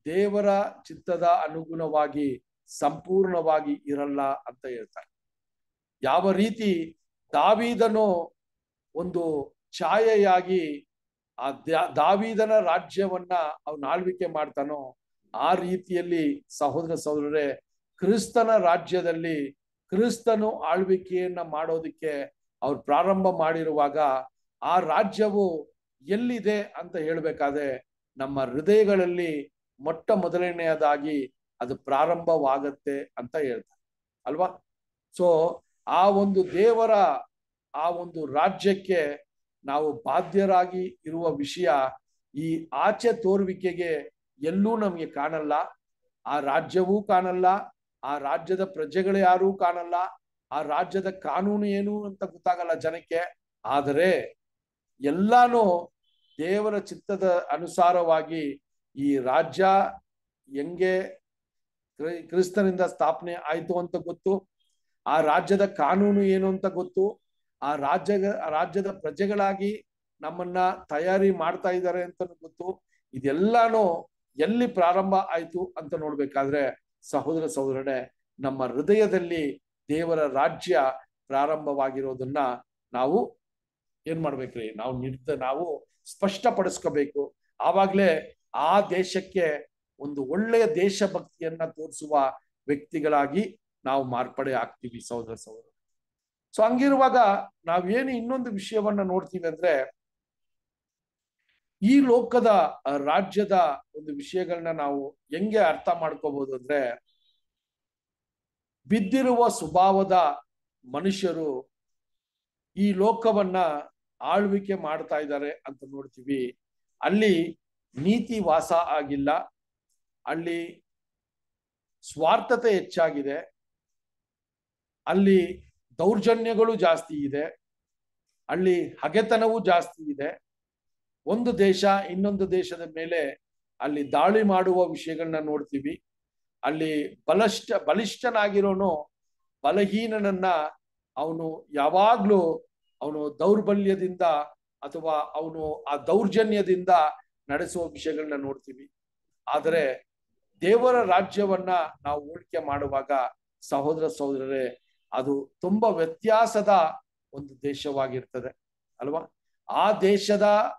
ದೇವರ ಚಿತ್ತದ ಅನುಗುಣವಾಗಿ ಸಂಪೂರ್ಣವಾಗಿ ಇರಲ್ಲ ಅಂತ ಹೇಳ್ತಾರೆ. ಯಾವ ರೀತಿ ದಾವೀದನು ಒಂದು ಛಾಯೆಯಾಗಿ ಆ ದಾವೀದನ ರಾಜ್ಯವನ್ನ ಅವನು ಆಳ್ವಿಕೆ ಮಾಡ್ತಾನೋ ಆ ರೀತಿಯಲ್ಲಿ ಸಹೋದರ ಸಹೋದರರೇ ಕ್ರಿಸ್ತನ ರಾಜ್ಯದಲ್ಲಿ ಕ್ರಿಸ್ತನು ಆಳ್ವಿಕೆಯನ್ನ ಮಾಡೋದಕ್ಕೆ ಅವ್ರು ಪ್ರಾರಂಭ ಮಾಡಿರುವಾಗ ಆ ರಾಜ್ಯವು ಎಲ್ಲಿದೆ ಅಂತ ಹೇಳ್ಬೇಕಾದ್ರೆ ನಮ್ಮ ಹೃದಯಗಳಲ್ಲಿ ಮೊಟ್ಟ ಮೊದಲನೆಯದಾಗಿ ಅದು ಪ್ರಾರಂಭವಾಗತ್ತೆ ಅಂತ ಹೇಳ್ತಾರೆ. ಅಲ್ವಾ? ಸೊ ಆ ಒಂದು ದೇವರ, ಆ ಒಂದು ರಾಜ್ಯಕ್ಕೆ ನಾವು ಬಾಧ್ಯರಾಗಿ ಇರುವ ವಿಷಯ ಈ ಆಚೆ ತೋರುವಿಕೆಗೆ ಎಲ್ಲೂ ನಮಗೆ ಕಾಣಲ್ಲ, ಆ ರಾಜ್ಯವೂ ಕಾಣಲ್ಲ ಆ ರಾಜ್ಯದ ಪ್ರಜೆಗಳು ಯಾರೂ ಕಾಣಲ್ಲ, ಆ ರಾಜ್ಯದ ಕಾನೂನು ಏನು ಅಂತ ಗೊತ್ತಾಗಲ್ಲ ಜನಕ್ಕೆ. ಆದರೆ ಎಲ್ಲಾನು ದೇವರ ಚಿತ್ತದ ಅನುಸಾರವಾಗಿ ಈ ರಾಜ್ಯ ಹೆಂಗೆ ಕ್ರಿಸ್ತನಿಂದ ಸ್ಥಾಪನೆ ಆಯ್ತು ಅಂತ ಗೊತ್ತು, ಆ ರಾಜ್ಯದ ಕಾನೂನು ಏನು ಅಂತ ಗೊತ್ತು, ಆ ರಾಜ್ಯ ರಾಜ್ಯದ ಪ್ರಜೆಗಳಾಗಿ ನಮ್ಮನ್ನ ತಯಾರಿ ಮಾಡ್ತಾ ಇದ್ದಾರೆ ಅಂತ ಗೊತ್ತು. ಇದೆಲ್ಲಾನು ಎಲ್ಲಿ ಪ್ರಾರಂಭ ಆಯ್ತು ಅಂತ ನೋಡ್ಬೇಕಾದ್ರೆ ಸಹೋದರ ಸಹೋದರನೇ ನಮ್ಮ ಹೃದಯದಲ್ಲಿ ದೇವರ ರಾಜ್ಯ ಪ್ರಾರಂಭವಾಗಿರೋದನ್ನ ನಾವು ಏನ್ ಮಾಡ್ಬೇಕ್ರಿ? ನಾವು ನಿರ್ದ, ನಾವು ಸ್ಪಷ್ಟಪಡಿಸ್ಕೋಬೇಕು. ಆವಾಗ್ಲೇ ಆ ದೇಶಕ್ಕೆ ಒಂದು ಒಳ್ಳೆಯ ದೇಶಭಕ್ತಿಯನ್ನ ತೋರಿಸುವ ವ್ಯಕ್ತಿಗಳಾಗಿ ನಾವು ಮಾರ್ಪಡೆ ಆಗ್ತೀವಿ ಸಹೋದರ ಸಹೋದರ ಸೊ ಹಂಗಿರುವಾಗ ನಾವೇನು ಇನ್ನೊಂದು ವಿಷಯವನ್ನ ನೋಡ್ತೀವಿ ಅಂದ್ರೆ ಈ ಲೋಕದ ರಾಜ್ಯದ ಒಂದು ವಿಷಯಗಳನ್ನ ನಾವು ಹೆಂಗೆ ಅರ್ಥ ಮಾಡ್ಕೋಬಹುದು ಅಂದ್ರೆ, ಬಿದ್ದಿರುವ ಸ್ವಭಾವದ ಮನುಷ್ಯರು ಈ ಲೋಕವನ್ನ ಆಳ್ವಿಕೆ ಮಾಡ್ತಾ ಇದ್ದಾರೆ ಅಂತ ನೋಡ್ತೀವಿ. ಅಲ್ಲಿ ನೀತಿ ವಾಸ ಆಗಿಲ್ಲ. ಅಲ್ಲಿ ಸ್ವಾರ್ಥತೆ ಹೆಚ್ಚಾಗಿದೆ. ಅಲ್ಲಿ ದೌರ್ಜನ್ಯಗಳು ಜಾಸ್ತಿ ಇದೆ. ಅಲ್ಲಿ ಹಗೆತನವೂ ಜಾಸ್ತಿ ಇದೆ. ಒಂದು ದೇಶ ಇನ್ನೊಂದು ದೇಶದ ಮೇಲೆ ಅಲ್ಲಿ ದಾಳಿ ಮಾಡುವ ವಿಷಯಗಳನ್ನ ನೋಡ್ತೀವಿ. ಅಲ್ಲಿ ಬಲಿಷ್ಠ, ಬಲಿಷ್ಠನಾಗಿರೋನು ಬಲಹೀನನನ್ನ ಅವನು ಯಾವಾಗ್ಲೂ ಅವನು ದೌರ್ಬಲ್ಯದಿಂದ ಅಥವಾ ಅವನು ಆ ದೌರ್ಜನ್ಯದಿಂದ ನಡೆಸುವ ವಿಷಯಗಳನ್ನ ನೋಡ್ತೀವಿ. ಆದರೆ ದೇವರ ರಾಜ್ಯವನ್ನ ನಾವು ಹೂಡಿಕೆ ಮಾಡುವಾಗ ಸಹೋದರ ಸಹೋದರರೇ, ಅದು ತುಂಬಾ ವ್ಯತ್ಯಾಸದ ಒಂದು ದೇಶವಾಗಿರ್ತದೆ. ಅಲ್ವಾ? ಆ ದೇಶದ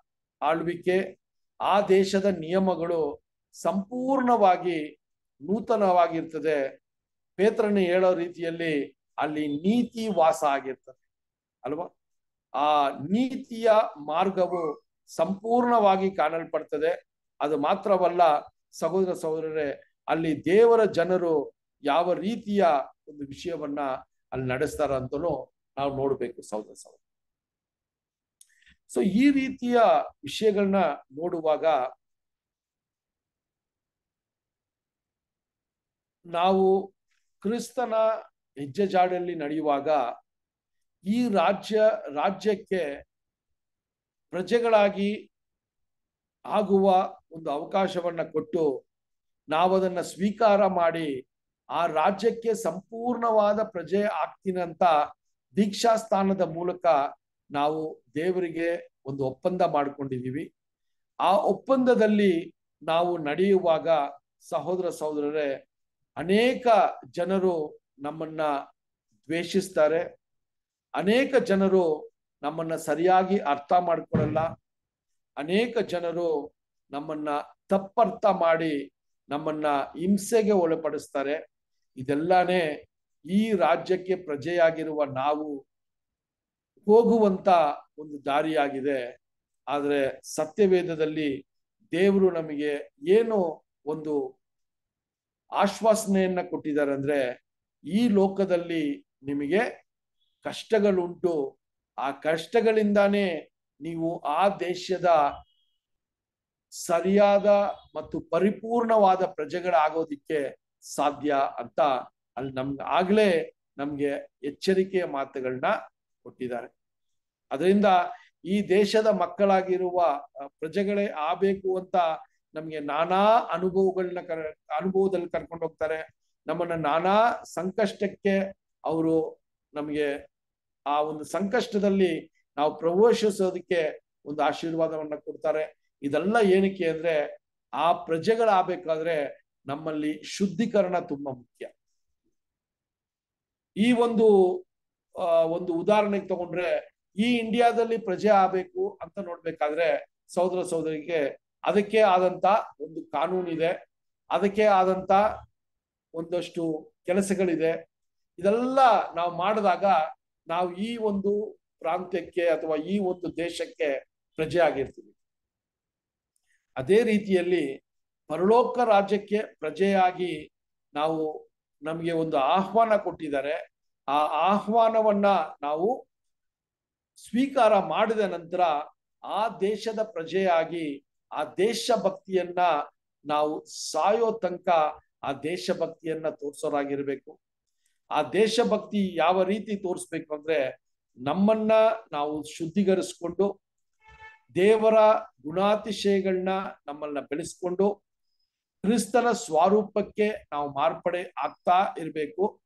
ಆಳ್ವಿಕೆ, ಆ ದೇಶದ ನಿಯಮಗಳು ಸಂಪೂರ್ಣವಾಗಿ ನೂತನವಾಗಿರ್ತದೆ. ಪೇತ್ರನ ಹೇಳೋ ರೀತಿಯಲ್ಲಿ ಅಲ್ಲಿ ನೀತಿ ವಾಸ ಆಗಿರ್ತದೆ. ಅಲ್ವಾ? ಆ ನೀತಿಯ ಮಾರ್ಗವು ಸಂಪೂರ್ಣವಾಗಿ ಕಾಣಲ್ಪಡ್ತದೆ. ಅದು ಮಾತ್ರವಲ್ಲ, ಸಹೋದರ ಸಹೋದರರೇ, ಅಲ್ಲಿ ದೇವರ ಜನರು ಯಾವ ರೀತಿಯ ಒಂದು ವಿಷಯವನ್ನ ಅಲ್ಲಿ ನಡೆಸ್ತಾರ ಅಂತಲೂ ನಾವು ನೋಡ್ಬೇಕು ಸಹೋದರ ಸಹೋದರ. ಸೊ ಈ ರೀತಿಯ ವಿಷಯಗಳನ್ನ ನೋಡುವಾಗ ನಾವು ಕ್ರಿಸ್ತನ ಹೆಜ್ಜೆ ಜಾಡಲ್ಲಿ ನಡೆಯುವಾಗ ಈ ರಾಜ್ಯ, ರಾಜ್ಯಕ್ಕೆ ಪ್ರಜೆಗಳಾಗಿ ಆಗುವ ಒಂದು ಅವಕಾಶವನ್ನ ಕೊಟ್ಟು ನಾವದನ್ನ ಸ್ವೀಕಾರ ಮಾಡಿ ಆ ರಾಜ್ಯಕ್ಕೆ ಸಂಪೂರ್ಣವಾದ ಪ್ರಜೆ ಆಗ್ತೀನಂತ ದೀಕ್ಷಾ ಸ್ಥಾನದ ಮೂಲಕ ನಾವು ದೇವರಿಗೆ ಒಂದು ಒಪ್ಪಂದ ಮಾಡಿಕೊಂಡಿದ್ದೀವಿ. ಆ ಒಪ್ಪಂದದಲ್ಲಿ ನಾವು ನಡೆಯುವಾಗ ಸಹೋದರ ಸಹೋದರರೇ, ಅನೇಕ ಜನರು ನಮ್ಮನ್ನ ದ್ವೇಷಿಸ್ತಾರೆ. ಅನೇಕ ಜನರು ನಮ್ಮನ್ನ ಸರಿಯಾಗಿ ಅರ್ಥ ಮಾಡಿಕೊಳ್ಳಲ್ಲ. ಅನೇಕ ಜನರು ನಮ್ಮನ್ನ ತಪ್ಪರ್ಥ ಮಾಡಿ ನಮ್ಮನ್ನ ಹಿಂಸೆಗೆ ಒಳಪಡಿಸ್ತಾರೆ. ಇದೆಲ್ಲಾನೇ ಈ ರಾಜ್ಯಕ್ಕೆ ಪ್ರಜೆಯಾಗಿರುವ ನಾವು ಹೋಗುವಂತ ಒಂದು ದಾರಿಯಾಗಿದೆ. ಆದರೆ ಸತ್ಯವೇದದಲ್ಲಿ ದೇವರು ನಮಗೆ ಏನು ಒಂದು ಆಶ್ವಾಸನೆಯನ್ನ ಕೊಟ್ಟಿದ್ದಾರೆ ಅಂದ್ರೆ ಈ ಲೋಕದಲ್ಲಿ ನಿಮಗೆ ಕಷ್ಟಗಳುಂಟು. ಆ ಕಷ್ಟಗಳಿಂದಾನೆ ನೀವು ಆ ದೇಶದ ಸರಿಯಾದ ಮತ್ತು ಪರಿಪೂರ್ಣವಾದ ಪ್ರಜೆಗಳಾಗೋದಿಕ್ಕೆ ಸಾಧ್ಯ ಅಂತ ಅಲ್ಲಿ ನಮ್ಗೆ ಆಗ್ಲೇ ನಮ್ಗೆ ಎಚ್ಚರಿಕೆಯ ಮಾತುಗಳನ್ನ ಕೊಟ್ಟಿದ್ದಾರೆ. ಅದರಿಂದ ಈ ದೇಶದ ಮಕ್ಕಳಾಗಿರುವ ಪ್ರಜೆಗಳೇ ಆಗಬೇಕು ಅಂತ ನಮಗೆ ನಾನಾ ಅನುಭವಗಳನ್ನ ಕರ, ಅನುಭವದಲ್ಲಿ ಕರ್ಕೊಂಡು ಹೋಗ್ತಾರೆ. ನಮ್ಮನ್ನ ನಾನಾ ಸಂಕಷ್ಟಕ್ಕೆ ಅವರು ನಮಗೆ ಆ ಒಂದು ಸಂಕಷ್ಟದಲ್ಲಿ ನಾವು ಪ್ರವೇಶಿಸೋದಕ್ಕೆ ಒಂದು ಆಶೀರ್ವಾದವನ್ನ ಕೊಡ್ತಾರೆ. ಇದೆಲ್ಲ ಏನಕ್ಕೆ ಅಂದ್ರೆ, ಆ ಪ್ರಜೆಗಳಾಗಬೇಕಾದ್ರೆ ನಮ್ಮಲ್ಲಿ ಶುದ್ಧೀಕರಣ ತುಂಬಾ ಮುಖ್ಯ. ಈ ಒಂದು ಒಂದು ಉದಾಹರಣೆಗೆ ತಗೊಂಡ್ರೆ, ಈ ಇಂಡಿಯಾದಲ್ಲಿ ಪ್ರಜೆ ಆಗ್ಬೇಕು ಅಂತ ನೋಡ್ಬೇಕಾದ್ರೆ ಸಹೋದರ ಸಹೋದರಿಗೆ ಅದಕ್ಕೆ ಆದಂತ ಒಂದು ಕಾನೂನಿದೆ, ಅದಕ್ಕೆ ಆದಂತ ಒಂದಷ್ಟು ಕೆಲಸಗಳಿದೆ. ಇದೆಲ್ಲ ನಾವು ಮಾಡಿದಾಗ ನಾವು ಈ ಒಂದು ಪ್ರಾಂತ್ಯಕ್ಕೆ ಅಥವಾ ಈ ಒಂದು ದೇಶಕ್ಕೆ ಪ್ರಜೆ ಆಗಿರ್ತೀವಿ. ಅದೇ ರೀತಿಯಲ್ಲಿ ಪರಲೋಕ ರಾಜ್ಯಕ್ಕೆ ಪ್ರಜೆಯಾಗಿ ನಾವು ನಮಗೆ ಒಂದು ಆಹ್ವಾನ ಕೊಟ್ಟಿದ್ದಾರೆ. ಆ ಆಹ್ವಾನವನ್ನ ನಾವು ಸ್ವೀಕಾರ ಮಾಡಿದ ನಂತರ ಆ ದೇಶದ ಪ್ರಜೆಯಾಗಿ ಆ ದೇಶಭಕ್ತಿಯನ್ನ ನಾವು ಸಾಯೋ ತನಕ ಆ ದೇಶಭಕ್ತಿಯನ್ನ ತೋರ್ಸೋರಾಗಿರ್ಬೇಕು. ಆ ದೇಶಭಕ್ತಿ ಯಾವ ರೀತಿ ತೋರಿಸ್ಬೇಕು ಅಂದ್ರೆ ನಮ್ಮನ್ನ ನಾವು ಶುದ್ಧೀಕರಿಸ್ಕೊಂಡು ದೇವರ ಗುಣಾತಿಶಯಗಳನ್ನ ನಮ್ಮನ್ನ ಬೆಳೆಸ್ಕೊಂಡು ಕ್ರಿಸ್ತನ ಸ್ವರೂಪಕ್ಕೆ ನಾವು ಮಾರ್ಪಡೆ ಆಗ್ತಾ ಇರಬೇಕು.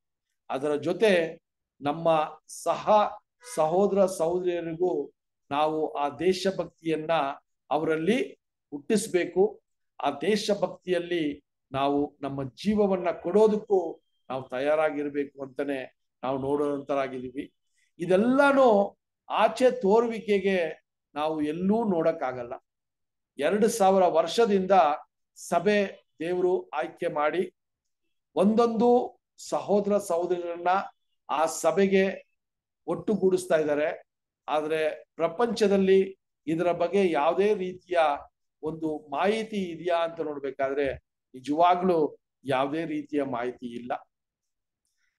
ಅದರ ಜೊತೆ ನಮ್ಮ ಸಹ ಸಹೋದರ ಸಹೋದರಿಯರಿಗೂ ನಾವು ಆ ದೇಶಭಕ್ತಿಯನ್ನ ಅವರಲ್ಲಿ ಹುಟ್ಟಿಸ್ಬೇಕು. ಆ ದೇಶಭಕ್ತಿಯಲ್ಲಿ ನಾವು ನಮ್ಮ ಜೀವವನ್ನ ಕೊಡೋದಕ್ಕೂ ನಾವು ತಯಾರಾಗಿರ್ಬೇಕು ಅಂತಾನೆ ನಾವು ನೋಡೋಂತರಾಗಿದ್ದೀವಿ. ಇದೆಲ್ಲಾನು ಆಚೆ ತೋರುವಿಕೆಗೆ ನಾವು ಎಲ್ಲೂ ನೋಡಕ್ಕಾಗಲ್ಲ. ಎರಡು ಸಾವಿರ ವರ್ಷದಿಂದ ಸಭೆ ದೇವರು ಆಯ್ಕೆ ಮಾಡಿ ಒಂದೊಂದು ಸಹೋದರ ಸಹೋದರಿಯರನ್ನ ಆ ಸಭೆಗೆ ಒಟ್ಟುಗೂಡಿಸ್ತಾ ಇದ್ದಾರೆ. ಆದರೆ ಪ್ರಪಂಚದಲ್ಲಿ ಇದರ ಬಗ್ಗೆ ಯಾವುದೇ ರೀತಿಯ ಒಂದು ಮಾಹಿತಿ ಇದೆಯಾ ಅಂತ ನೋಡ್ಬೇಕಾದ್ರೆ ನಿಜವಾಗ್ಲೂ ಯಾವುದೇ ರೀತಿಯ ಮಾಹಿತಿ ಇಲ್ಲ.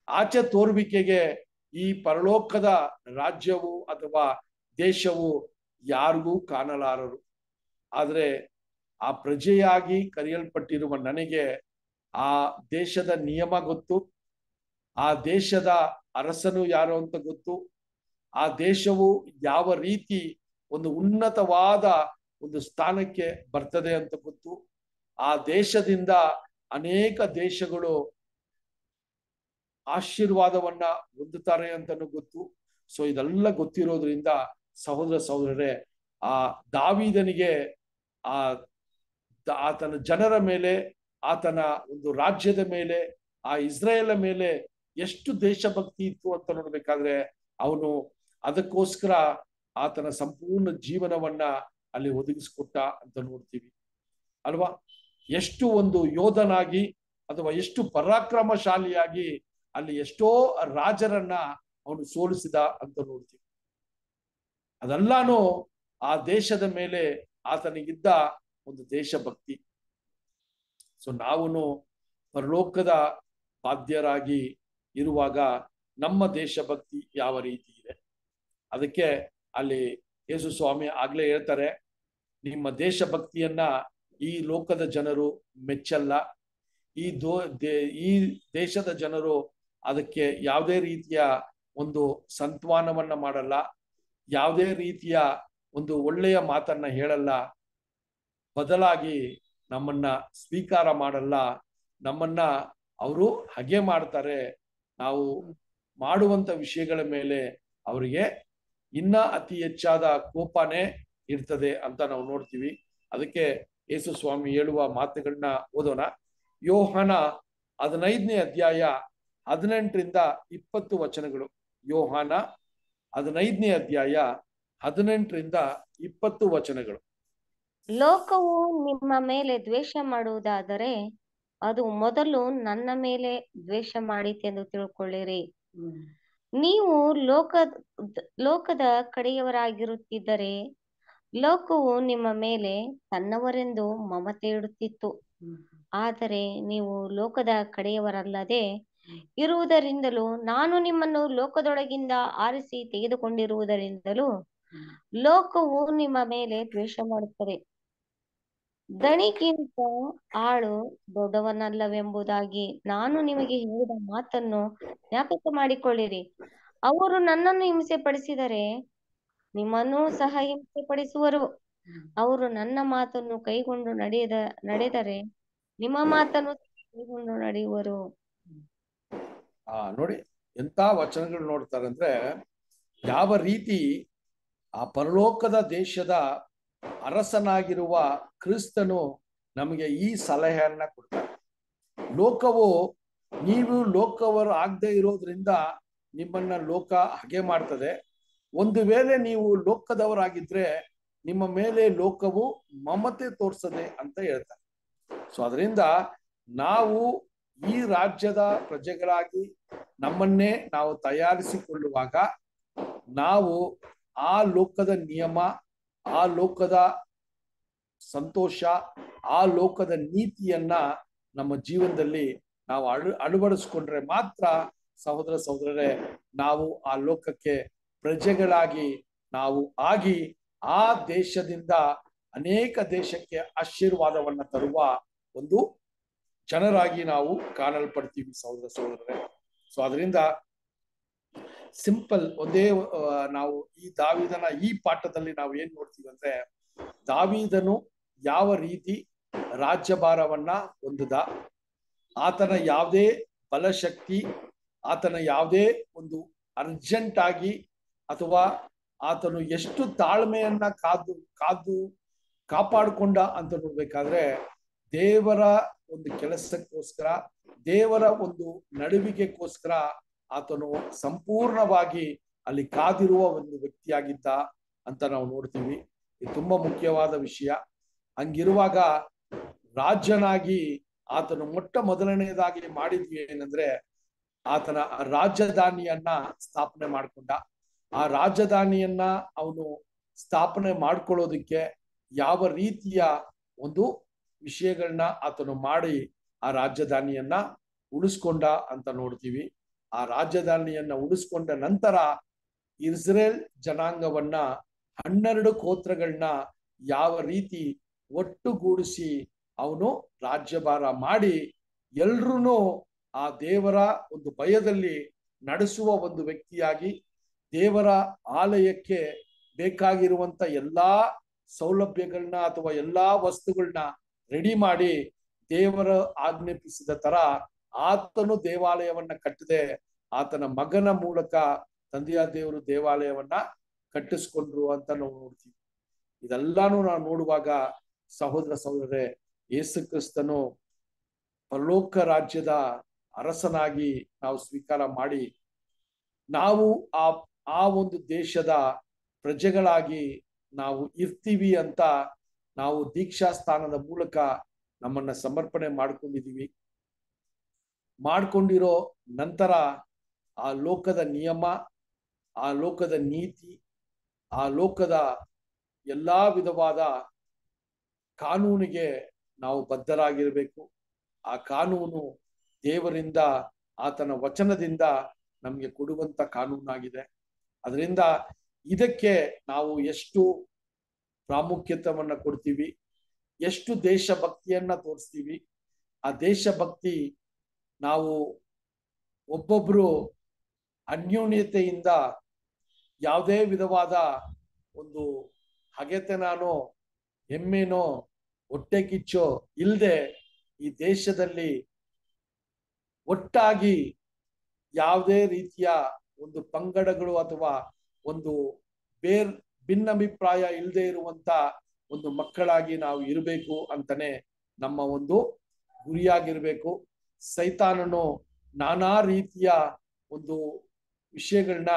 ಆಚೆ ತೋರುವಿಕೆಗೆ ಈ ಪರಲೋಕದ ರಾಜ್ಯವು ಅಥವಾ ದೇಶವು ಯಾರಿಗೂ ಕಾಣಲಾರರು. ಆದರೆ ಆ ಪ್ರಜೆಯಾಗಿ ಕರೆಯಲ್ಪಟ್ಟಿರುವ ನನಗೆ ಆ ದೇಶದ ನಿಯಮ ಗೊತ್ತು, ಆ ದೇಶದ ಅರಸನು ಯಾರು ಅಂತ ಗೊತ್ತು, ಆ ದೇಶವು ಯಾವ ರೀತಿ ಒಂದು ಉನ್ನತವಾದ ಒಂದು ಸ್ಥಾನಕ್ಕೆ ಬರ್ತದೆ ಅಂತ ಗೊತ್ತು. ಆ ದೇಶದಿಂದ ಅನೇಕ ದೇಶಗಳು ಆಶೀರ್ವಾದವನ್ನ ಹೊಂದುತ್ತಾರೆ ಅಂತನೂ ಗೊತ್ತು. ಸೊ ಇದೆಲ್ಲ ಗೊತ್ತಿರೋದ್ರಿಂದ ಸಹೋದರ ಸಹೋದರರೇ, ಆ ದಾವಿದನಿಗೆ ಆ ಆತನ ಜನರ ಮೇಲೆ ಆತನ ಒಂದು ರಾಜ್ಯದ ಮೇಲೆ, ಆ ಇಸ್ರಾಯೇಲ್ ಮೇಲೆ ಎಷ್ಟು ದೇಶಭಕ್ತಿ ಇತ್ತು ಅಂತ ನೋಡ್ಬೇಕಾದ್ರೆ ಅವನು ಅದಕ್ಕೋಸ್ಕರ ಆತನ ಸಂಪೂರ್ಣ ಜೀವನವನ್ನ ಅಲ್ಲಿ ಒದಗಿಸ್ಕೊಟ್ಟ ಅಂತ ನೋಡ್ತೀವಿ. ಅಲ್ವಾ? ಎಷ್ಟು ಒಂದು ಯೋಧನಾಗಿ ಅಥವಾ ಎಷ್ಟು ಪರಾಕ್ರಮಶಾಲಿಯಾಗಿ ಅಲ್ಲಿ ಎಷ್ಟೋ ರಾಜರನ್ನ ಅವನು ಸೋಲಿಸಿದ ಅಂತ ನೋಡ್ತೀವಿ. ಅದೆಲ್ಲಾನು ಆ ದೇಶದ ಮೇಲೆ ಆತನಿಗಿದ್ದ ಒಂದು ದೇಶಭಕ್ತಿ. ಸೊ ನಾವು ಪರಲೋಕದ ಬಾಧ್ಯರಾಗಿ ಇರುವಾಗ ನಮ್ಮ ದೇಶಭಕ್ತಿ ಯಾವ ರೀತಿ ಇದೆ? ಅದಕ್ಕೆ ಅಲ್ಲಿ ಯೇಸು ಸ್ವಾಮಿ ಆಗ್ಲೇ ಹೇಳ್ತಾರೆ, ನಿಮ್ಮ ದೇಶಭಕ್ತಿಯನ್ನ ಈ ಲೋಕದ ಜನರು ಮೆಚ್ಚಲ್ಲ. ಈ ದೋ, ಈ ದೇಶದ ಜನರು ಅದಕ್ಕೆ ಯಾವುದೇ ರೀತಿಯ ಒಂದು ಸಂತ್ವಾನವನ್ನ ಮಾಡಲ್ಲ, ಯಾವುದೇ ರೀತಿಯ ಒಂದು ಒಳ್ಳೆಯ ಮಾತನ್ನ ಹೇಳಲ್ಲ. ಬದಲಾಗಿ ನಮ್ಮನ್ನ ಸ್ವೀಕಾರ ಮಾಡಲ್ಲ, ನಮ್ಮನ್ನ ಅವರು ಹಾಗೆ ಮಾಡ್ತಾರೆ. ನಾವು ಮಾಡುವಂತ ವಿಷಯಗಳ ಮೇಲೆ ಅವರಿಗೆ ಇನ್ನ ಅತಿ ಹೆಚ್ಚಾದ ಕೋಪನೇ ಇರ್ತದೆ ಅಂತ ನಾವು ನೋಡ್ತೀವಿ. ಅದಕ್ಕೆ ಯೇಸು ಸ್ವಾಮಿ ಹೇಳುವ ಮಾತುಗಳನ್ನ ಓದೋಣ. ಯೋಹನ ಹದಿನೈದನೇ ಅಧ್ಯಾಯ ಹದಿನೆಂಟರಿಂದ ಇಪ್ಪತ್ತು ವಚನಗಳು. ಯೋಹಾನ ಹದಿನೈದನೇ ಅಧ್ಯಾಯ ಹದಿನೆಂಟರಿಂದ ಇಪ್ಪತ್ತು ವಚನಗಳು. ಲೋಕವು ನಿಮ್ಮ ಮೇಲೆ ದ್ವೇಷ ಮಾಡುವುದಾದರೆ ಅದು ಮೊದಲು ನನ್ನ ಮೇಲೆ ದ್ವೇಷ ಮಾಡಿತೆಂದು ತಿಳ್ಕೊಳ್ಳಿರಿ. ನೀವು ಲೋಕ ಲೋಕದ ಕಡೆಯವರಾಗಿರುತ್ತಿದ್ದರೆ ಲೋಕವು ನಿಮ್ಮ ಮೇಲೆ ತನ್ನವರೆಂದು ಮಮತೆ ಇಡುತ್ತಿತ್ತು. ಆದರೆ ನೀವು ಲೋಕದ ಕಡೆಯವರಲ್ಲದೆ ಇರುವುದರಿಂದಲೂ ನಾನು ನಿಮ್ಮನ್ನು ಲೋಕದೊಳಗಿಂದ ಆರಿಸಿ ತೆಗೆದುಕೊಂಡಿರುವುದರಿಂದಲೂ ಲೋಕವು ನಿಮ್ಮ ಮೇಲೆ ದ್ವೇಷ ಮಾಡುತ್ತದೆ. ದಣಿಗಿಂತ ಆಳು ದೊಡ್ಡವನಲ್ಲವೆಂಬುದಾಗಿ ನಾನು ನಿಮಗೆ ಹೇಳಿದ ಮಾತನ್ನು ಜ್ಞಾಪಕ ಮಾಡಿಕೊಳ್ಳಿರಿ. ಅವರು ನನ್ನನ್ನು ಹಿಂಸೆ ಪಡಿಸಿದರೆ ನಿಮ್ಮನ್ನೂ ಸಹ ಹಿಂಸೆ ಪಡಿಸುವರು ಅವರು ನನ್ನ ಮಾತನ್ನು ಕೈಗೊಂಡು ನಡೆಯದ ನಡೆದರೆ ನಿಮ್ಮ ಮಾತನ್ನು ಕೈಗೊಂಡು ನಡೆಯುವರು. ನೋಡಿ, ಎಂತ ವಚನಗಳು ನೋಡ್ತಾರೆ ಅಂದ್ರೆ ಯಾವ ರೀತಿ ಆ ಪರಲೋಕದ ದೇಶದ ಅರಸನಾಗಿರುವ ಕ್ರಿಸ್ತನು ನಮಗೆ ಈ ಸಲಹೆಯನ್ನ ಕೊಡ್ತಾರೆ. ಲೋಕವು ನೀವು ಲೋಕವರು ಆಗದೆ ಇರೋದ್ರಿಂದ ನಿಮ್ಮನ್ನ ಲೋಕ ಹಾಗೆ ಮಾಡ್ತದೆ. ಒಂದು ವೇಳೆ ನೀವು ಲೋಕದವರಾಗಿದ್ರೆ ನಿಮ್ಮ ಮೇಲೆ ಲೋಕವು ಮಮತೆ ತೋರ್ಸದೆ ಅಂತ ಹೇಳ್ತಾರೆ. ಸೊ ಅದರಿಂದ ನಾವು ಈ ರಾಜ್ಯದ ಪ್ರಜೆಗಳಾಗಿ ನಮ್ಮನ್ನೇ ನಾವು ತಯಾರಿಸಿಕೊಳ್ಳುವಾಗ ನಾವು ಆ ಲೋಕದ ನಿಯಮ ಆ ಲೋಕದ ಸಂತೋಷ, ಆ ಲೋಕದ ನೀತಿಯನ್ನ ನಮ್ಮ ಜೀವನದಲ್ಲಿ ನಾವು ಅಳು, ಅಳವಡಿಸ್ಕೊಂಡ್ರೆ ಮಾತ್ರ ಸಹೋದರ ಸಹೋದರರೇ, ನಾವು ಆ ಲೋಕಕ್ಕೆ ಪ್ರಜೆಗಳಾಗಿ, ನಾವು ಆಗಿ ಆ ದೇಶದಿಂದ ಅನೇಕ ದೇಶಕ್ಕೆ ಆಶೀರ್ವಾದವನ್ನ ತರುವ ಒಂದು ಜನರಾಗಿ ನಾವು ಕಾಣಲ್ಪಡ್ತೀವಿ ಸಹೋದರ ಸಹೋದರರೇ. ಸೊ ಅದರಿಂದ ಸಿಂಪಲ್ ಒಂದೇ ನಾವು ಈ ದಾವಿದನ ಈ ಪಾಠದಲ್ಲಿ ನಾವು ಏನ್ ನೋಡ್ತೀವಿ ಅಂದ್ರೆ, ದಾವಿದನು ಯಾವ ರೀತಿ ರಾಜ್ಯಭಾರವನ್ನ ಹೊಂದದ? ಆತನ ಯಾವುದೇ ಬಲಶಕ್ತಿ, ಆತನ ಯಾವುದೇ ಒಂದು ಅರ್ಜೆಂಟ್ ಆಗಿ ಅಥವಾ ಆತನು ಎಷ್ಟು ತಾಳ್ಮೆಯನ್ನ ಕಾದು ಕಾದು ಕಾಪಾಡಿಕೊಂಡ ಅಂತ ನೋಡ್ಬೇಕಾದ್ರೆ, ದೇವರ ಒಂದು ಕೆಲಸಕ್ಕೋಸ್ಕರ, ದೇವರ ಒಂದು ನಡುವಿಗೆಗೋಸ್ಕರ ಆತನು ಸಂಪೂರ್ಣವಾಗಿ ಅಲ್ಲಿ ಕಾದಿರುವ ಒಂದು ವ್ಯಕ್ತಿಯಾಗಿದ್ದ ಅಂತ ನಾವು ನೋಡ್ತೀವಿ. ಇದು ತುಂಬಾ ಮುಖ್ಯವಾದ ವಿಷಯ. ಹಂಗಿರುವಾಗ ರಾಜ್ಯನಾಗಿ ಆತನು ಮೊಟ್ಟ ಮೊದಲನೆಯದಾಗಿ ಮಾಡಿದ್ವಿ ಏನಂದ್ರೆ ಆತನ ರಾಜಧಾನಿಯನ್ನ ಸ್ಥಾಪನೆ ಮಾಡ್ಕೊಂಡ. ಆ ರಾಜಧಾನಿಯನ್ನ ಅವನು ಸ್ಥಾಪನೆ ಮಾಡ್ಕೊಳ್ಳೋದಕ್ಕೆ ಯಾವ ರೀತಿಯ ಒಂದು ವಿಷಯಗಳನ್ನ ಆತನು ಮಾಡಿ ಆ ರಾಜಧಾನಿಯನ್ನ ಉಳಿಸ್ಕೊಂಡ ಅಂತ ನೋಡ್ತೀವಿ. ಆ ರಾಜಧಾನಿಯನ್ನ ಉಳಿಸ್ಕೊಂಡ ನಂತರ ಇಸ್ರೇಲ್ ಜನಾಂಗವನ್ನ ಹನ್ನೆರಡು ಕೋತ್ರಗಳನ್ನ ಯಾವ ರೀತಿ ಒಟ್ಟುಗೂಡಿಸಿ ಅವನು ರಾಜ್ಯಭಾರ ಮಾಡಿ ಎಲ್ರೂ ಆ ದೇವರ ಒಂದು ಭಯದಲ್ಲಿ ನಡೆಸುವ ಒಂದು ವ್ಯಕ್ತಿಯಾಗಿ ದೇವರ ಆಲಯಕ್ಕೆ ಬೇಕಾಗಿರುವಂತ ಎಲ್ಲಾ ಸೌಲಭ್ಯಗಳನ್ನ ಅಥವಾ ಎಲ್ಲಾ ವಸ್ತುಗಳನ್ನ ರೆಡಿ ಮಾಡಿ ದೇವರ ಆಜ್ಞಾಪಿಸಿದ ತರ ಆತನು ದೇವಾಲಯವನ್ನ ಕಟ್ಟದೆ. ಆತನ ಮಗನ ಮೂಲಕ ತಂದೆಯ ದೇವರು ದೇವಾಲಯವನ್ನ ಕಟ್ಟಿಸ್ಕೊಂಡ್ರು ಅಂತ ನಾವು ನೋಡ್ತೀವಿ. ಇದೆಲ್ಲಾನು ನಾವು ನೋಡುವಾಗ ಸಹೋದರ ಸಹೋದರರೇ, ಯೇಸು ಕ್ರಿಸ್ತನು ಪರಲೋಕ ರಾಜ್ಯದ ಅರಸನಾಗಿ ನಾವು ಸ್ವೀಕಾರ ಮಾಡಿ ನಾವು ಆ ಆ ಒಂದು ದೇಶದ ಪ್ರಜೆಗಳಾಗಿ ನಾವು ಇರ್ತೀವಿ ಅಂತ ನಾವು ದೀಕ್ಷಾ ಸ್ಥಾನದ ಮೂಲಕ ನಮ್ಮನ್ನ ಸಮರ್ಪಣೆ ಮಾಡ್ಕೊಂಡಿದೀವಿ. ಮಾಡ್ಕೊಂಡಿರೋ ನಂತರ ಆ ಲೋಕದ ನಿಯಮ, ಆ ಲೋಕದ ನೀತಿ, ಆ ಲೋಕದ ಎಲ್ಲ ವಿಧವಾದ ಕಾನೂನಿಗೆ ನಾವು ಬದ್ಧರಾಗಿರಬೇಕು. ಆ ಕಾನೂನು ದೇವರಿಂದ, ಆತನ ವಚನದಿಂದ ನಮಗೆ ಕೊಡುವಂತ ಕಾನೂನಾಗಿದೆ. ಅದರಿಂದ ಇದಕ್ಕೆ ನಾವು ಎಷ್ಟು ಪ್ರಾಮುಖ್ಯತವನ್ನ ಕೊಡ್ತೀವಿ, ಎಷ್ಟು ದೇಶಭಕ್ತಿಯನ್ನ ತೋರಿಸ್ತೀವಿ, ಆ ದೇಶಭಕ್ತಿ ನಾವು ಒಬ್ಬೊಬ್ಬರು ಅನ್ಯೋನ್ಯತೆಯಿಂದ ಯಾವುದೇ ವಿಧವಾದ ಒಂದು ಹಗೆತನಾನೋ, ಹೆಮ್ಮೆನೋ ಹೊಟ್ಟೆ ಕಿಚ್ಚೋ ಇಲ್ಲದೆ ಈ ದೇಶದಲ್ಲಿ ಒಟ್ಟಾಗಿ ಯಾವುದೇ ರೀತಿಯ ಒಂದು ಪಂಗಡಗಳು ಅಥವಾ ಒಂದು ಬೇರ್ ಭಿನ್ನಭಿಪ್ರಾಯ ಇಲ್ಲದೆ ಇರುವಂತ ಒಂದು ಮಕ್ಕಳಾಗಿ ನಾವು ಇರಬೇಕು ಅಂತಾನೆ ನಮ್ಮ ಒಂದು ಗುರಿಯಾಗಿರ್ಬೇಕು. ಸೈತಾನನು ನಾನಾ ರೀತಿಯ ಒಂದು ವಿಷಯಗಳನ್ನ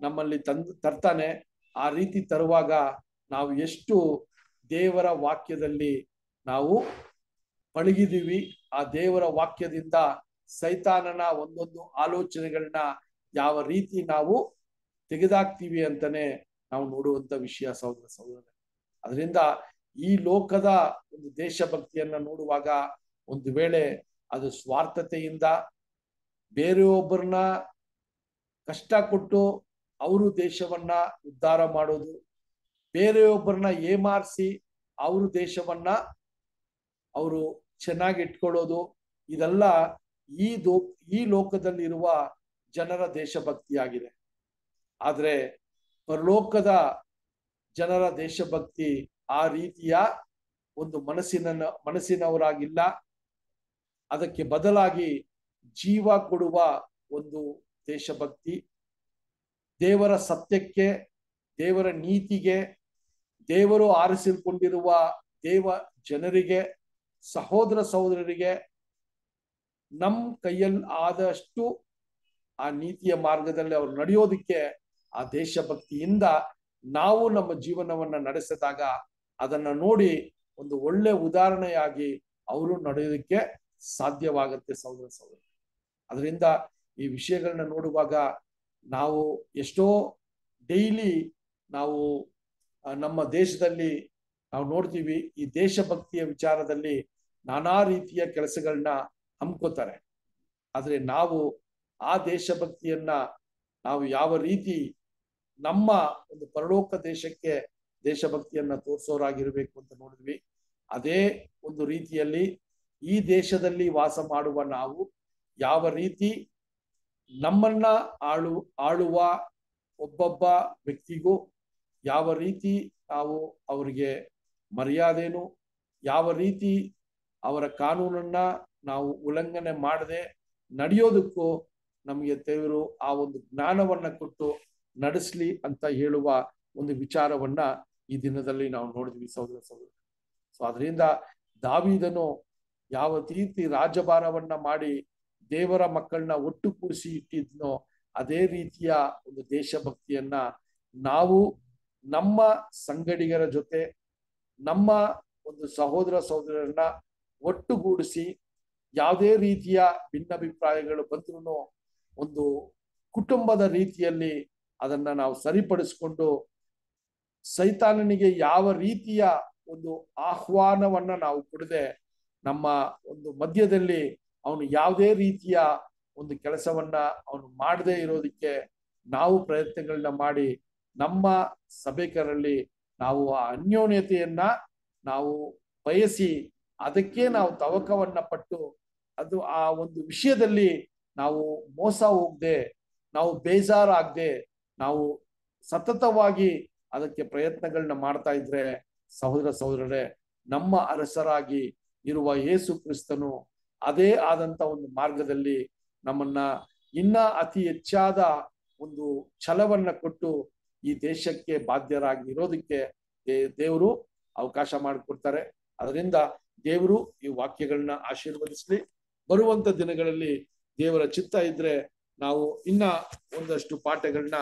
ನಮ್ಮಲ್ಲಿ ತಂದು, ತರ್ತಾನೆ. ಆ ರೀತಿ ತರುವಾಗ ನಾವು ಎಷ್ಟು ದೇವರ ವಾಕ್ಯದಲ್ಲಿ ನಾವು ಪಳಗಿದೀವಿ ಆ ದೇವರ ವಾಕ್ಯದಿಂದ ಸೈತಾನನ ಒಂದೊಂದು ಆಲೋಚನೆಗಳನ್ನ ಯಾವ ರೀತಿ ನಾವು ತೆಗೆದಾಕ್ತೀವಿ ಅಂತಾನೆ ನಾವು ನೋಡುವಂತ ವಿಷಯ ಸಹೋದರ ಸಹೋದರ ಅದರಿಂದ ಈ ಲೋಕದ ಒಂದು ದೇಶಭಕ್ತಿಯನ್ನ ನೋಡುವಾಗ ಒಂದು ವೇಳೆ ಅದು ಸ್ವಾರ್ಥತೆಯಿಂದ ಬೇರೆಯೊಬ್ಬರನ್ನ ಕಷ್ಟ ಕೊಟ್ಟು ಅವರು ದೇಶವನ್ನ ಉದ್ಧಾರ ಮಾಡೋದು ಬೇರೆಯೊಬ್ಬರನ್ನ ಏಮಾರಿಸಿ ಅವರು ದೇಶವನ್ನ ಅವರು ಚೆನ್ನಾಗಿ ಇಟ್ಕೊಳ್ಳೋದು, ಇದೆಲ್ಲ ಈ ದೋ, ಈ ಲೋಕದಲ್ಲಿರುವ ಜನರ ದೇಶಭಕ್ತಿಯಾಗಿದೆ. ಆದರೆ ಪರಲೋಕದ ಜನರ ದೇಶಭಕ್ತಿ ಆ ರೀತಿಯ ಒಂದು ಮನಸ್ಸಿನ ಮನಸ್ಸಿನವರಾಗಿಲ್ಲ. ಅದಕ್ಕೆ ಬದಲಾಗಿ ಜೀವ ಕೊಡುವ ಒಂದು ದೇಶಭಕ್ತಿ, ದೇವರ ಸತ್ಯಕ್ಕೆ, ದೇವರ ನೀತಿಗೆ, ದೇವರು ಆರಿಸಿಕೊಂಡಿರುವ ದೇವ ಜನರಿಗೆ, ಸಹೋದರ ಸಹೋದರರಿಗೆ ನಮ್ಮ ಕೈಯಲ್ಲಿ ಆದಷ್ಟು ಆ ನೀತಿಯ ಮಾರ್ಗದಲ್ಲಿ ಅವರು ನಡೆಯೋದಕ್ಕೆ ಆ ದೇಶಭಕ್ತಿಯಿಂದ ನಾವು ನಮ್ಮ ಜೀವನವನ್ನ ನಡೆಸಿದಾಗ ಅದನ್ನ ನೋಡಿ ಒಂದು ಒಳ್ಳೆ ಉದಾಹರಣೆಯಾಗಿ ಅವರು ನಡೆಯೋದಕ್ಕೆ ಸಾಧ್ಯವಾಗುತ್ತೆ ಸಹೋದರ ಸಹೋದರ. ಅದರಿಂದ ಈ ವಿಷಯಗಳನ್ನ ನೋಡುವಾಗ ನಾವು ಎಷ್ಟೋ ಡೈಲಿ ನಾವು ನಮ್ಮ ದೇಶದಲ್ಲಿ ನಾವು ನೋಡ್ತೀವಿ, ಈ ದೇಶಭಕ್ತಿಯ ವಿಚಾರದಲ್ಲಿ ನಾನಾ ರೀತಿಯ ಕೆಲಸಗಳನ್ನ ಹಮ್ಕೋತಾರೆ. ಆದರೆ ನಾವು ಆ ದೇಶಭಕ್ತಿಯನ್ನ ನಾವು ಯಾವ ರೀತಿ ನಮ್ಮ ಒಂದು ಪರಲೋಕ ದೇಶಕ್ಕೆ ದೇಶಭಕ್ತಿಯನ್ನ ತೋರಿಸೋರಾಗಿರ್ಬೇಕು ಅಂತ ನೋಡಿದ್ವಿ. ಅದೇ ಒಂದು ರೀತಿಯಲ್ಲಿ ಈ ದೇಶದಲ್ಲಿ ವಾಸ ಮಾಡುವ ನಾವು ಯಾವ ರೀತಿ ನಮ್ಮನ್ನ ಆಳು, ಆಳುವ ಒಬ್ಬೊಬ್ಬ ವ್ಯಕ್ತಿಗೂ ಯಾವ ರೀತಿ ನಾವು ಅವರಿಗೆ ಮರ್ಯಾದೆನು, ಯಾವ ರೀತಿ ಅವರ ಕಾನೂನನ್ನ ನಾವು ಉಲ್ಲಂಘನೆ ಮಾಡದೆ ನಡೆಯೋದಕ್ಕೂ ನಮಗೆ ದೇವರು ಆ ಒಂದು ಜ್ಞಾನವನ್ನ ಕೊಟ್ಟು ನಡೆಸ್ಲಿ ಅಂತ ಹೇಳುವ ಒಂದು ವಿಚಾರವನ್ನ ಈ ದಿನದಲ್ಲಿ ನಾವು ನೋಡಿದ್ವಿ ಸಹೋದರ ಸಹೋದರ. ಸೊ, ಅದರಿಂದ ದಾವಿದನು ಯಾವ ರೀತಿ ರಾಜಭಾರವನ್ನ ಮಾಡಿ ದೇವರ ಮಕ್ಕಳನ್ನ ಒಟ್ಟು ಕೂಡಿಸಿ ಇಟ್ಟಿದ್ನೋ ಅದೇ ರೀತಿಯ ಒಂದು ದೇಶಭಕ್ತಿಯನ್ನ ನಾವು ನಮ್ಮ ಸಂಗಡಿಗರ ಜೊತೆ, ನಮ್ಮ ಒಂದು ಸಹೋದರ ಸಹೋದರರನ್ನ ಒಟ್ಟುಗೂಡಿಸಿ ಯಾವುದೇ ರೀತಿಯ ಭಿನ್ನಾಭಿಪ್ರಾಯಗಳು ಬಂದ್ರೂ ಒಂದು ಕುಟುಂಬದ ರೀತಿಯಲ್ಲಿ ಅದನ್ನ ನಾವು ಸರಿಪಡಿಸ್ಕೊಂಡು ಸೈತಾನನಿಗೆ ಯಾವ ರೀತಿಯ ಒಂದು ಆಹ್ವಾನವನ್ನ ನಾವು ಕೊಡದೆ ನಮ್ಮ ಒಂದು ಮಧ್ಯದಲ್ಲಿ ಅವನು ಯಾವುದೇ ರೀತಿಯ ಒಂದು ಕೆಲಸವನ್ನ ಅವನು ಮಾಡದೇ ಇರೋದಕ್ಕೆ ನಾವು ಪ್ರಯತ್ನಗಳನ್ನ ಮಾಡಿ ನಮ್ಮ ಸಭೆಕರಲ್ಲಿ ನಾವು ಆ ಅನ್ಯೋನ್ಯತೆಯನ್ನ ನಾವು ಬಯಸಿ ಅದಕ್ಕೆ ನಾವು ತವಕವನ್ನ ಪಟ್ಟು ಅದು ಆ ಒಂದು ವಿಷಯದಲ್ಲಿ ನಾವು ಮೋಸ ಹೋಗದೆ, ನಾವು ಬೇಜಾರಾಗದೆ, ನಾವು ಸತತವಾಗಿ ಅದಕ್ಕೆ ಪ್ರಯತ್ನಗಳನ್ನ ಮಾಡ್ತಾ ಇದ್ರೆ ಸಹೋದರ ಸಹೋದರರೇ, ನಮ್ಮ ಅರಸರಾಗಿ ಇರುವ ಯೇಸು ಕ್ರಿಸ್ತನು ಅದೇ ಆದಂತ ಒಂದು ಮಾರ್ಗದಲ್ಲಿ ನಮ್ಮನ್ನ ಇನ್ನ ಅತಿ ಹೆಚ್ಚಾದ ಒಂದು ಛಲವನ್ನ ಕೊಟ್ಟು ಈ ದೇಶಕ್ಕೆ ಬಾಧ್ಯರಾಗಿ ಇರೋದಕ್ಕೆ ದೇವರು ಅವಕಾಶ ಮಾಡಿಕೊಡ್ತಾರೆ. ಅದರಿಂದ ದೇವರು ಈ ವಾಕ್ಯಗಳನ್ನ ಆಶೀರ್ವದಿಸಲಿ. ಬರುವಂತ ದಿನಗಳಲ್ಲಿ ದೇವರ ಚಿತ್ತ ಇದ್ರೆ ನಾವು ಇನ್ನ ಒಂದಷ್ಟು ಪಾಠಗಳನ್ನ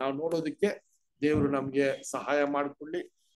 ನಾವು ನೋಡೋದಕ್ಕೆ ದೇವರು ನಮ್ಗೆ ಸಹಾಯ ಮಾಡಿಕೊಳ್ಳಿ.